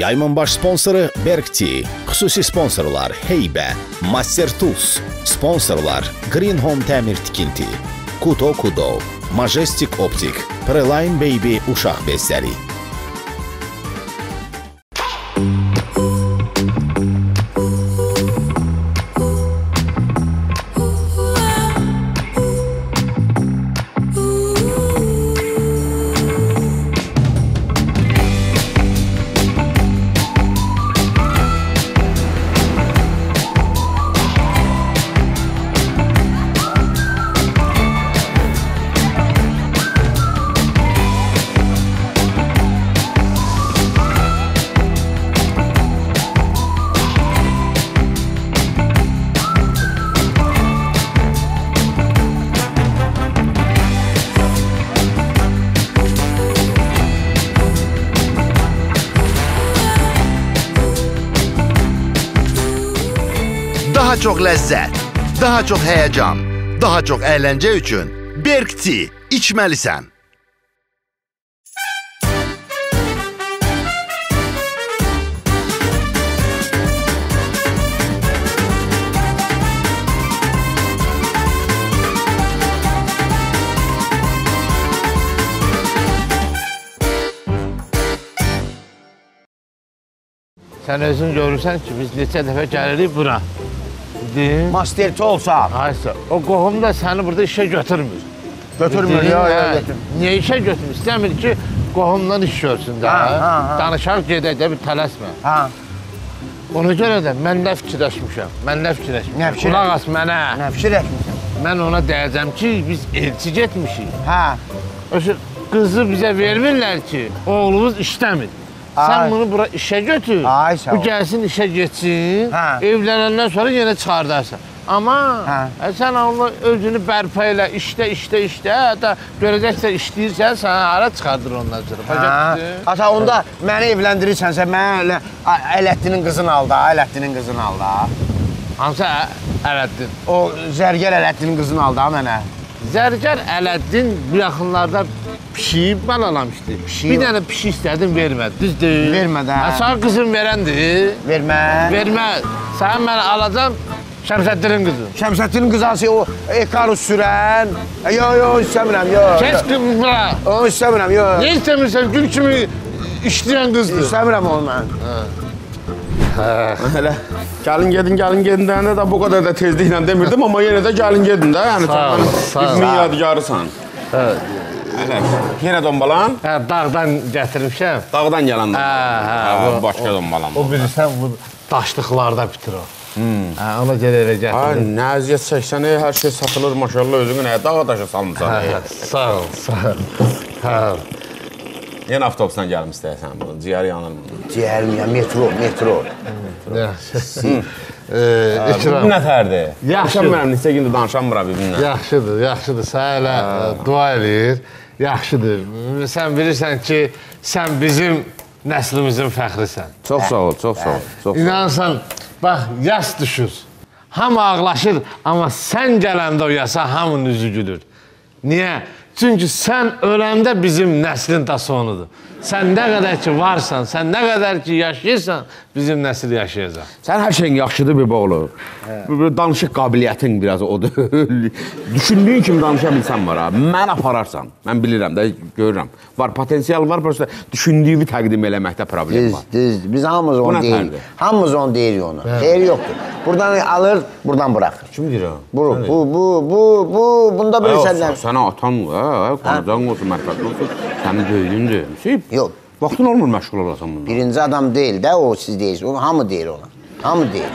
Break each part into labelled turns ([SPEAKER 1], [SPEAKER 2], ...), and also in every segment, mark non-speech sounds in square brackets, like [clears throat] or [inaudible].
[SPEAKER 1] Yayımın baş sponsoru Berkti, xüsusi sponsorlar Heybə, Master Tools, sponsorlar Green Home Təmir Tikinti, Kuto Kudo, Majestic Optik, Preline Baby uşaq bezləri.
[SPEAKER 2] Çox ləzzət, daha çox həyəcan, daha çox əyləncə üçün Berkti içməlisən.
[SPEAKER 3] Sən özün görürsən ki, biz neçə dəfə gəlirik bura. Değil.
[SPEAKER 4] Master olsa
[SPEAKER 3] Aysa, o qohum da səni burada işə götürmür.
[SPEAKER 4] götürmür
[SPEAKER 3] Bildin,
[SPEAKER 4] ya, ya götürmür.
[SPEAKER 3] Niyə işə götürmür? İstəmir ki, qohumdan iş görsün də. Danışaq gedək də bir tələsmə.
[SPEAKER 4] Ha,
[SPEAKER 3] Ona görə də mən nə fikirləşmişəm? Mən nə fikirləşmişəm?
[SPEAKER 4] Nə fikirləş-
[SPEAKER 3] Qulaq as mənə.
[SPEAKER 4] nə fikirləşmirsən?
[SPEAKER 3] Mən ona deyəcəm ki, biz elçi getmişik.
[SPEAKER 4] Hə,
[SPEAKER 3] Öşür, qızı bizə vermirlər ki, oğlumuz işləmir. Sən bunu bura işə götür.
[SPEAKER 4] Ay,
[SPEAKER 3] Bu gəlsin işə getsin.
[SPEAKER 4] Hə.
[SPEAKER 3] Evlənəndən sonra yenə çıxardarsan. Amma
[SPEAKER 4] Hə.
[SPEAKER 3] ə, sən Allah özünü bərpa elə, işlə, işlə, işlə. Hətta görəcəksən işləyirsən, səni hara çıxardır ondan sonra.
[SPEAKER 4] hə.
[SPEAKER 3] Düşdün?
[SPEAKER 4] Ata onda məni evləndirirsənsə mənə elə Ələddinin qızını al da, Ələddinin qızını al da.
[SPEAKER 3] Hansı Ələddin?
[SPEAKER 4] O zərgər Ələddinin qızını al da mənə.
[SPEAKER 3] Zərgər Ələddin bu yaxınlarda pişiyi balalamışdı.
[SPEAKER 4] Pişiyi
[SPEAKER 3] Bir
[SPEAKER 4] var.
[SPEAKER 3] dənə pişik istədim, vermədi. Düzdür?
[SPEAKER 4] Vermədi, hə.
[SPEAKER 3] Hə, Sağ qızın verəndir.
[SPEAKER 4] Vermə.
[SPEAKER 3] Vermə. Sən mən alacam Şəmsəddinin qızı.
[SPEAKER 4] Şəmsəddinin qızı o Ekarus sürən. E, Yo yo istəmirəm, yo.
[SPEAKER 3] Keç bura.
[SPEAKER 4] Onu istəmirəm, yo.
[SPEAKER 3] Ne istəmirsən? Gül kimi işləyən qızdır.
[SPEAKER 4] İstəmirəm onu mən.
[SPEAKER 5] Hələ gəlin gedin, gəlin gedin deyəndə də bu qədər də tezliklə demirdim, amma yenə də gəlin gedin də, yəni
[SPEAKER 3] ol.
[SPEAKER 5] izimin yadigarısan. Hələ yenə dombalan,
[SPEAKER 3] Hə, dağdan gətirmişəm.
[SPEAKER 5] dağdan gələn
[SPEAKER 3] Hə, hə, bu-
[SPEAKER 5] başqa dombalan.
[SPEAKER 3] O bilirsən bu daşlıqlarda bitir o. Hə, ona görə elə
[SPEAKER 5] Ay,
[SPEAKER 3] gətirdim.
[SPEAKER 5] nə əziyyət çəksən, hər şey satılır, maşallah özünü nəyə dağa daşa salmısan.
[SPEAKER 3] Hə, hə, sağ ol, sağ ol. Hə.
[SPEAKER 5] Yenə avtobusdan gəlm istəyəsən bunu, ciyər yanır bunu.
[SPEAKER 4] Ciyərim ya metro, metro.
[SPEAKER 3] Yaxşı.
[SPEAKER 5] Bu nətərdir?
[SPEAKER 3] Yaxşı.
[SPEAKER 5] Mənəm, neçə gündür danışamıram bibimlə.
[SPEAKER 3] Yaxşıdır, yaxşıdır. Sən elə ə, dua eləyir. Yaxşıdır. Sən bilirsən ki, sən bizim nəslimizin fəxrisən.
[SPEAKER 5] Çox sağ ol, çox sağ ol. Çox sağ ol.
[SPEAKER 3] İnansan, bax, yas düşür. Hamı ağlaşır, amma sən gələndə o yasa hamının üzü gülür. Niyə? Çünki sən öləndə bizim nəslin də sonudur. Sən nə qədər ki varsan, sən nə qədər ki yaşayırsan, bizim nəsil yaşayacaq.
[SPEAKER 5] Sən hər şeyin yaxşıdır bir oğlu. Bir danışıq qabiliyyətin biraz odur. [laughs] Düşündüyün kimi danışa bilsən var ha. Mən apararsan. Mən bilirəm də, görürəm. Var potensial var, prosta düşündüyümü təqdim eləməkdə problem
[SPEAKER 4] Düz,
[SPEAKER 5] var.
[SPEAKER 4] düz. Biz hamımız onu deyirik. Hamımız onu deyirik ona. Xeyri yoxdur. Buradan alır, buradan buraxır.
[SPEAKER 5] Kim deyir o?
[SPEAKER 4] Bu, bu, bu, bu, bu, bunda
[SPEAKER 5] Yox,
[SPEAKER 4] bilirsən.
[SPEAKER 5] sənə atan, hə, qanacan olsun, mərkəzli olsun. Sənin böyüyündür. Şey,
[SPEAKER 4] Yox.
[SPEAKER 5] Vaxtın olmur məşğul olasan bundan.
[SPEAKER 4] Birinci adam deyil də o siz deyirsiniz. O hamı deyir ona. Hamı deyir.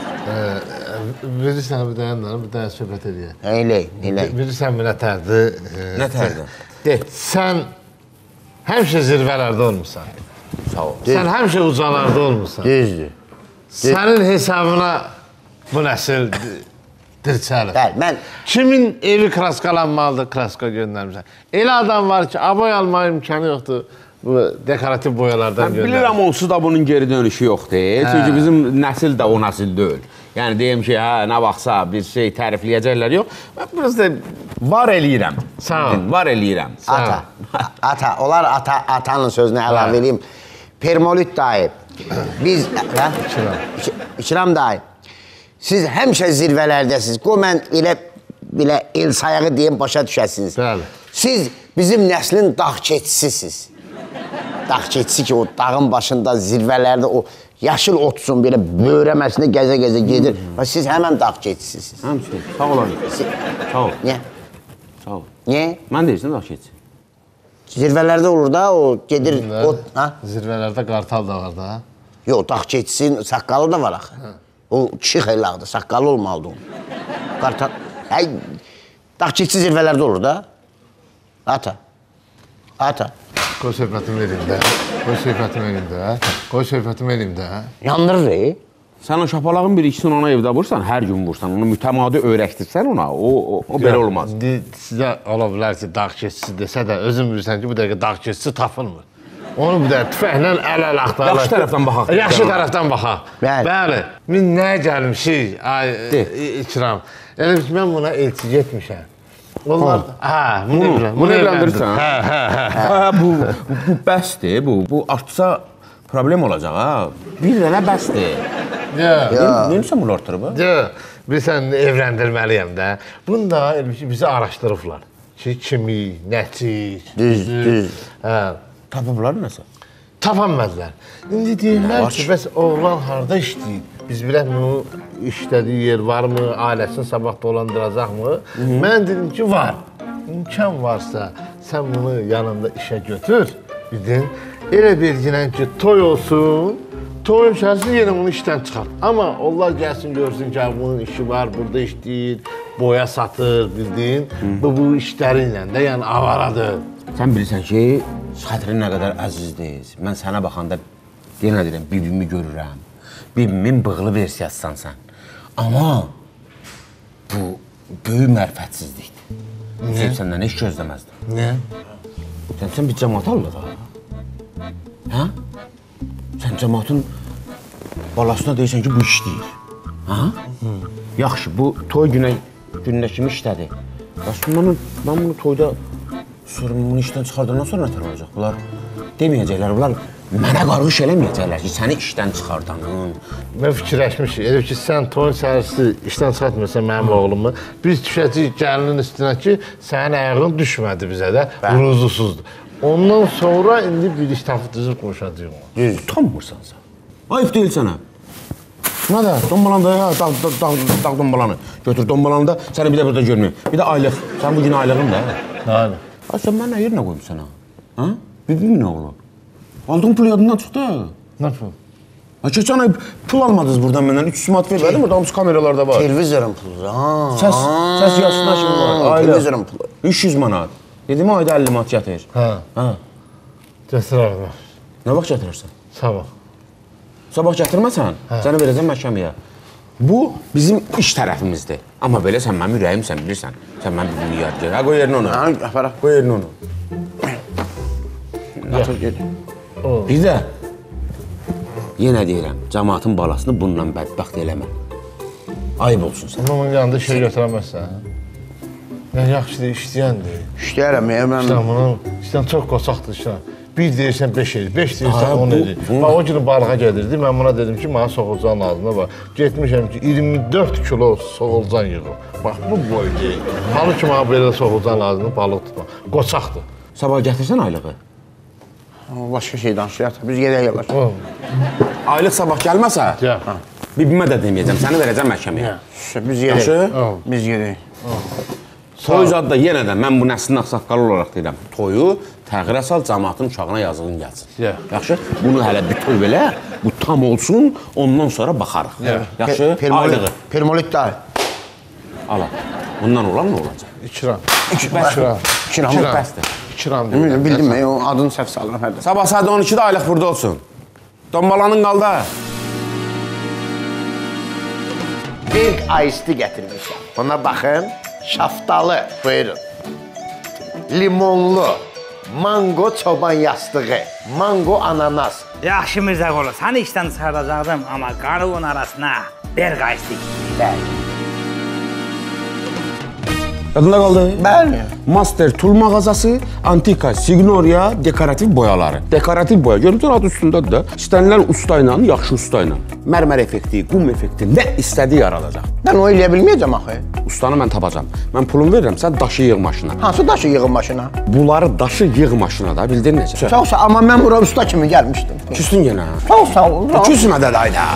[SPEAKER 3] Verirsən bir dənə, bir dənə söhbət edək.
[SPEAKER 4] Elə, elə.
[SPEAKER 3] Bilirsən bu nə tərdir?
[SPEAKER 5] Nə tərdir? De.
[SPEAKER 3] Sən həmişə zirvələrdə olmusan.
[SPEAKER 5] Sağ ol.
[SPEAKER 3] Sən həmişə ucalarda olmusan.
[SPEAKER 4] Düzdür.
[SPEAKER 3] Sənin hesabına bu nəsil dirçəlir.
[SPEAKER 4] Bəli, mən
[SPEAKER 3] Kimin evi kraskalanmalıdır, kraska göndərmirsən. Elə adam var ki, aboy alma imkanı yoxdur. Dekorativ boyalardan göndərir.
[SPEAKER 5] bilirəm onsuz da bunun geri dönüşü yoxdur. Çünki bizim nəsil də o nəsil deyil. Yəni deyim ki, hə, nə vaxtsa bir şey tərifləyəcəklər yox. Mən biraz da var eləyirəm.
[SPEAKER 3] Sağ ol.
[SPEAKER 5] Var eləyirəm.
[SPEAKER 4] ata, [laughs] ata, onlar ata, atanın sözünə əlavə edeyim. Permolit dayı Biz hə?
[SPEAKER 3] İkram.
[SPEAKER 4] İkram dayı. Siz həmişə zirvələrdəsiniz. Qoy mən elə belə el sayağı deyim başa düşəsiniz.
[SPEAKER 3] Bəli.
[SPEAKER 4] Siz bizim nəslin dağ keçisisiniz. Dağ keçisi ki o dağın başında zirvələrdə o yaşıl otsun belə böyrəməsində gəzə-gəzə gedir. Və siz həmən dağ keçisisiniz.
[SPEAKER 5] Həmçinin. Sağ ol abi.
[SPEAKER 4] Si-
[SPEAKER 5] Sağ ol.
[SPEAKER 4] Niyə?
[SPEAKER 5] Sağ ol.
[SPEAKER 4] Niyə?
[SPEAKER 5] Mən deyirsən daş keçsin.
[SPEAKER 4] Zirvələrdə olur da o gedir o ha?
[SPEAKER 3] Zirvələrdə qartal da var da.
[SPEAKER 4] Yox, dağ keçisinin saqqalı da var axı. O kişi xeylaqdır, saqqalı olmalıdır onun. Qartal. Hey, dağ keçisi zirvələrdə olur da. Ata. Ata.
[SPEAKER 3] Qoy söhbətimi eləyim də. Qoy söhbətimi eləyim də. Qoy söhbətimi eləyim də.
[SPEAKER 4] Yandırır. e?
[SPEAKER 5] Sən o şapalağın bir ikisini ona evdə vursan, hər gün vursan, onu mütəmadi öyrəşdirsən ona, o, o, o belə olmaz.
[SPEAKER 3] İndi sizə ola bilər ki, dağ keçisi desə də özün bilirsən ki, bu dəqiqə dağ keçisi tapılmır. Onu bir də tüfəklə əl-əl axtarırlar.
[SPEAKER 5] Yaxşı tərəfdən baxaq.
[SPEAKER 3] Yaxşı tərəfdən baxaq.
[SPEAKER 4] Bəli.
[SPEAKER 3] Bəli. Min nəyə gəlmişik? Ay
[SPEAKER 5] De.
[SPEAKER 3] e, İkram. Elə mən buna elçi getmişəm. Onlar hə, bunu evlən-
[SPEAKER 5] Bunu evləndirirsən?
[SPEAKER 3] Hə, hə, hə.
[SPEAKER 5] Hə, bu, bu, bəsdir, bu. Bu artsa problem olacaq ha. Bir dənə bəsdir.
[SPEAKER 3] Yox.
[SPEAKER 5] Ne bilirsən bunu artırıb?
[SPEAKER 3] Yox. Bilirsən evləndirməliyəm də. Bunu da elə bil ki, bizi araşdırıblar. Ki kimi, nəçi.
[SPEAKER 4] Düz, düz.
[SPEAKER 3] Hə.
[SPEAKER 5] Tapıblar nəsə?
[SPEAKER 3] Tapanmadılar. İndi deyirlər ki, bəs oğlan harda işləyir? Biz bilək bunu işlədiyi yer varmı, ailəsini sabah dolandıracaqmı? Mən dedim ki, var. İmkan varsa sən bunu yanında işə götür. Bildin? Elə belgilən ki, toy olsun. Toyun içərisində yenə bunu işdən çıxar. Amma onlar gəlsin görsün ki, bunun işi var, burada işləyir, boya satır, bildin? Bu bu işlərinlə də, yəni avaradır.
[SPEAKER 5] Sən bilirsən ki, xətrin nə qədər əzizdir. Mən sənə baxanda yenə deyirəm, bibimi görürəm. Bibimin bığlı versiyasısan sən. Amma bu böyük mərifətsizlikdir. Mən səndən heç gözləməzdim.
[SPEAKER 3] Nə?
[SPEAKER 5] Sən, sən bir cəmaat alır da. Hə? Sən cəmaatın balasına deyirsən ki, bu işləyir. Hə? Yaxşı, bu toy günə gününə kimi işlədi. Aslında mən, mən bunu toyda bunu işdən çıxardandan sonra nətər olacaq? Bunlar deməyəcəklər, bunlar mənə qarğış eləməyəcəklər ki, səni işdən çıxardanın.
[SPEAKER 3] Mən fikirləşmişik. Elə ki, sən toyun sərisi işdən çıxartmırsan mənim oğlumu, biz düşəcəyik gəlinin üstünə ki, sənin ayağın düşmədi bizə də, ruzusuzdur. Ondan sonra indi bir iş tapıb düzüb qoşacağıq.
[SPEAKER 5] Düz. Utanmırsan sən. Ayıb deyil sənə. Nə də, dombalanda, hə, dağ, dağ, dağ, dağ dombalanı. Götür dombalanı da səni bir də burada görməyim. Bir də aylıq. Sən bu gün aylığın da.
[SPEAKER 3] Aynen.
[SPEAKER 5] Ha sən mənə yerinə qoymusan ha? Ha? Bibimin oğlu. Aldığın pul yadından çıxdı.
[SPEAKER 3] Nə yapalım?
[SPEAKER 5] Ha keçən ay pul almadınız buradan məndən. 300 manat vermədim. Burada hamısı kameralarda var.
[SPEAKER 4] Televizorun pulu. Ha.
[SPEAKER 5] Səs, səs yazsınlar şimdi var.
[SPEAKER 4] Televizorun pulu.
[SPEAKER 5] 300 manat. Dedim ayda 50 manat gətir.
[SPEAKER 3] Hə.
[SPEAKER 5] Ha.
[SPEAKER 3] Gətir ağzına.
[SPEAKER 5] Nə vaxt gətirirsən?
[SPEAKER 3] Sabah.
[SPEAKER 5] Sabah gətirməsən, səni verəcəm məhkəməyə. Bu bizim iş tərəfimizdir. Amma belə sən mənim ürəyimsən, bilirsən. Sən mənim bibimi yad gəl. Ha qoy yerinə onu.
[SPEAKER 4] Ha, aparaq.
[SPEAKER 5] Qoy yerinə onu.
[SPEAKER 4] Atır get.
[SPEAKER 5] Bir də yenə deyirəm, cəmaatın balasını bundan bədbəxt eləmə. Ayıb olsun sən.
[SPEAKER 3] Onun yanında şey götürəməzsən. Nə yaxşıdır, işləyəndir.
[SPEAKER 4] İşləyərəm, mən
[SPEAKER 3] İşte bunun, işten çok qoçaqdır işten. Bir deyirsən 5 edir, 5 deyirsən
[SPEAKER 5] Ha,
[SPEAKER 3] 10
[SPEAKER 5] bu-
[SPEAKER 3] edir. Bax o gün balığa gəlirdi, mən buna dedim ki, mənə soğulcan lazımdır. Bax, getmişəm ki, 24 kilo soğulcan yığıb. Bax bu boy deyil. Halı ki, mənə belə soğulcan lazımdır, balıq tutma. Qoçaqdır.
[SPEAKER 5] Sabah gətirsən aylığı.
[SPEAKER 4] Başqa şey danışırıq. Biz gedək yavaş.
[SPEAKER 5] Aylıq sabah gəlməsə, bibimə də deməyəcəm, səni verəcəm məhkəməyə.
[SPEAKER 4] Biz gedək. Biz gedək.
[SPEAKER 5] Toy zadda yenə də mən bu nəslin ağsaqqalı olaraq deyirəm. Toyu təğirə sal, cəmaatın uşağına yazığın gəlsin. Yaxşı? Bunu hələ bir toy belə, bu tam olsun, ondan sonra baxarıq. Yaxşı? Aylığı.
[SPEAKER 4] Permolit da.
[SPEAKER 5] Ala. Bundan olan nə olacaq?
[SPEAKER 3] İkiram.
[SPEAKER 4] İkiram.
[SPEAKER 3] İkiram.
[SPEAKER 4] İkiram.
[SPEAKER 3] İkiram.
[SPEAKER 4] Bilmirəm,
[SPEAKER 3] deyirəm.
[SPEAKER 4] bildim mi? O adını səhv saldım hərdə.
[SPEAKER 5] Sabah saat 12-də aylıq burada olsun. Dombalanın qalda.
[SPEAKER 4] Big ice gətirmişəm. Ona baxın. Şaftalı. Buyurun. Limonlu. Mango çoban yastığı. Mango ananas.
[SPEAKER 6] Yaxşı Mirzə qolu, səni işdən çıxardacaqdım, amma qarıqın arasına bir qaystik.
[SPEAKER 4] Bəli.
[SPEAKER 5] Yadında qaldı?
[SPEAKER 4] Bəli.
[SPEAKER 5] Master Tool mağazası, Antika, Signoria, dekorativ boyaları. Dekorativ boya görürsən adı üstündədir də. İstənilən usta ilə, yaxşı usta ilə. Mərmər effekti, qum effekti, nə istədiyi yaradacaq.
[SPEAKER 4] Mən o eləyə bilməyəcəm axı.
[SPEAKER 5] Ustanı mən tapacam. Mən pulumu verirəm, sən daşı yığ maşına.
[SPEAKER 4] Hansı daşı yığın maşına?
[SPEAKER 5] Bunları daşı yığ maşına da, bildin necə?
[SPEAKER 4] Çox sağ amma mən bura usta kimi gəlmişdim.
[SPEAKER 5] Küstün yenə.
[SPEAKER 4] Çox sağ ol.
[SPEAKER 5] Küsmə də dayda.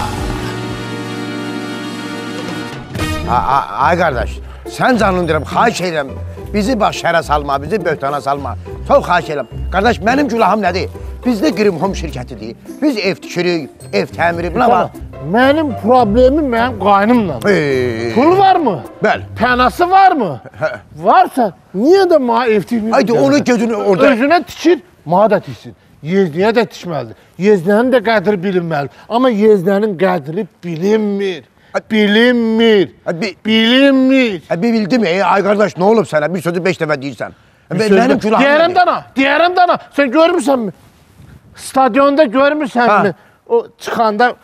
[SPEAKER 4] A- a- Ay qardaş, sən canın deyirəm, xahiş edirəm. Bizi bax şərə salma, bizi böhtana salma. Çox xahiş edirəm. Qardaş, mənim günahım nədir? Bizdə Grim Home şirkətidir. Biz ev tikirik, ev təmiri, buna bax.
[SPEAKER 3] Mənim problemim mənim qaynımla.
[SPEAKER 4] Hey.
[SPEAKER 3] Pul varmı?
[SPEAKER 4] Bəli.
[SPEAKER 3] Tənası varmı? Varsa niyə də mənə ev tikmir?
[SPEAKER 4] Haydi onu gözünü orada.
[SPEAKER 3] Özünə tikir, mənə də tiksin. Yeznəyə də tikməlidir. Yeznənin də qədri bilinməlidir. Amma yeznənin qədri bilinmir. Bilinmir.
[SPEAKER 4] Bi-
[SPEAKER 3] Bilinmir.
[SPEAKER 4] Hə, bir bildim, ey, ay qardaş, nə olub sənə? Bir sözü 5 dəfə deyirsən. Hə,
[SPEAKER 3] Sözdə-
[SPEAKER 4] Mənim günahım
[SPEAKER 3] Deyərəm
[SPEAKER 4] nədir?
[SPEAKER 3] dana, deyərəm dana. Sən görmürsənmi? Stadionda görmürsənmi?
[SPEAKER 4] Ha.
[SPEAKER 3] O çıxanda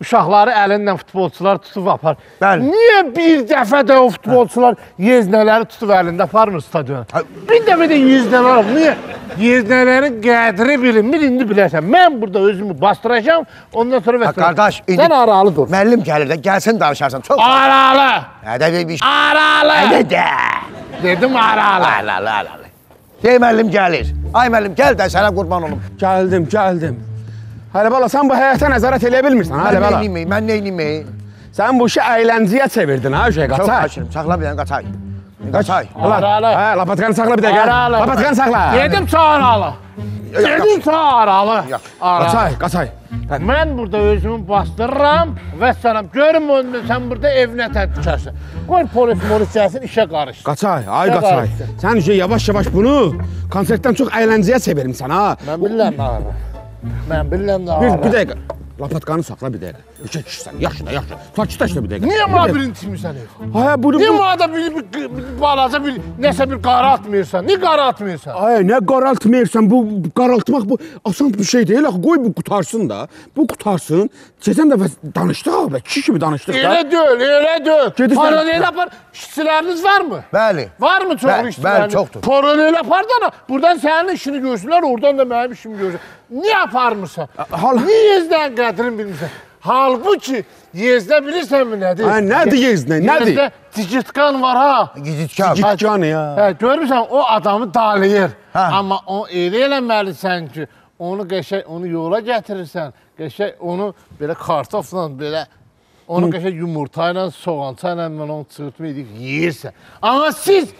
[SPEAKER 3] uşaqları əlinlə futbolçular tutub apar.
[SPEAKER 4] Bəli.
[SPEAKER 3] Niyə bir dəfə də o futbolçular yeznələri tutub əlində aparmır stadiona? Bir dəfə də yeznələr, niyə? Yeznələrin qədri bilinmir, indi bilərsən. Mən burada özümü bastıracağam, ondan sonra vəssalam.
[SPEAKER 4] qardaş, indi
[SPEAKER 3] Sən aralı dur.
[SPEAKER 4] Müəllim gəlir də, gəlsin danışarsan. Çox.
[SPEAKER 3] Aralı.
[SPEAKER 4] Hədə bir bir şey.
[SPEAKER 3] Aralı.
[SPEAKER 4] Hədə də.
[SPEAKER 3] Dedim aralı.
[SPEAKER 4] La la. Dey müəllim gəlir. Ay müəllim, gəl də sənə qurban olum.
[SPEAKER 5] Gəldim, gəldim. Hələ bala, sən bu həyata nəzarət eləyə bilmirsən, hələ
[SPEAKER 4] Mən
[SPEAKER 5] bala.
[SPEAKER 4] neyniyim, mən neyniyim?
[SPEAKER 5] Sən bu işi əyləncəyə çevirdin ha, şey
[SPEAKER 4] Çox
[SPEAKER 5] qaçay.
[SPEAKER 4] xahiş edirəm, saxla bir dənə qaçay. Qaçay.
[SPEAKER 3] Aralı.
[SPEAKER 5] Hə, lapatkanı saxla bir dəqiqə.
[SPEAKER 3] Aralı.
[SPEAKER 5] Lapatkanı saxla.
[SPEAKER 3] Dedim sağ aralı. Dedim sağ aralı.
[SPEAKER 5] Qaçay, qaçay.
[SPEAKER 3] Mən burada özümü bastırıram və sənəm görüm onu sən burada evinə tədbirkərsən. Qoy polis molis gəlsin işə qarış.
[SPEAKER 5] Qaçay, ay qaçay. Sən yavaş-yavaş bunu konsertdən çox əyləncəyə çevirmisən ha.
[SPEAKER 3] Mən bilirəm nə var. Mən bilirəm nə
[SPEAKER 5] Bir,
[SPEAKER 3] var.
[SPEAKER 5] bir dəqiqə. Lapatkanı saxla bir dəqiqə. İşə kişisən, yaxşı da, yaxşı. Sakitləş də bir dəqiqə.
[SPEAKER 3] Niyə
[SPEAKER 5] Bir
[SPEAKER 3] mənə
[SPEAKER 5] dəqiqə.
[SPEAKER 3] birini tikmirsən ev?
[SPEAKER 5] Ay, bunu
[SPEAKER 3] Niyə
[SPEAKER 5] bu...
[SPEAKER 3] mənə da bir, bir, bir balaca bir nəsə bir qara atmırsan? Niyə qara atmırsan?
[SPEAKER 5] Ay, nə qaraltmayırsan, bu bu qaraltmaq bu asan bir şey deyil. Axı qoy bu qutarsın da. Bu qutarsın. Keçən dəfə danışdıq abi, kişi kimi danışdıq da.
[SPEAKER 3] Elə deyil, elə deyil.
[SPEAKER 5] Gedirsən-
[SPEAKER 3] Paralel apar. İşçiləriniz varmı?
[SPEAKER 4] Bəli.
[SPEAKER 3] Var mı çok
[SPEAKER 4] Bəli,
[SPEAKER 3] işçileriniz?
[SPEAKER 4] bəli, çoxdur.
[SPEAKER 3] Paralel apar da buradan senin işini görsünler, oradan da benim işimi görsün. Niye yaparmısan?
[SPEAKER 5] hal-
[SPEAKER 3] Niye yezden qədrini bilmirsən? Halbuki yezdə bilirsən mi nədir?
[SPEAKER 5] Ha, nədir yeznə, nədir?
[SPEAKER 3] Yezdə ticitkan var ha.
[SPEAKER 4] Gizitkar.
[SPEAKER 5] Gitcan ya.
[SPEAKER 3] Hə, görmürsən o adamı dalayır.
[SPEAKER 4] Hə.
[SPEAKER 3] Amma o elə eləməlisən ki, onu qəşəng onu yola gətirirsən. Qəşəng onu belə kartofla belə onu qəşəng yumurta ilə, soğança ilə mən onu çığırtma edib yeyirsən. Amma siz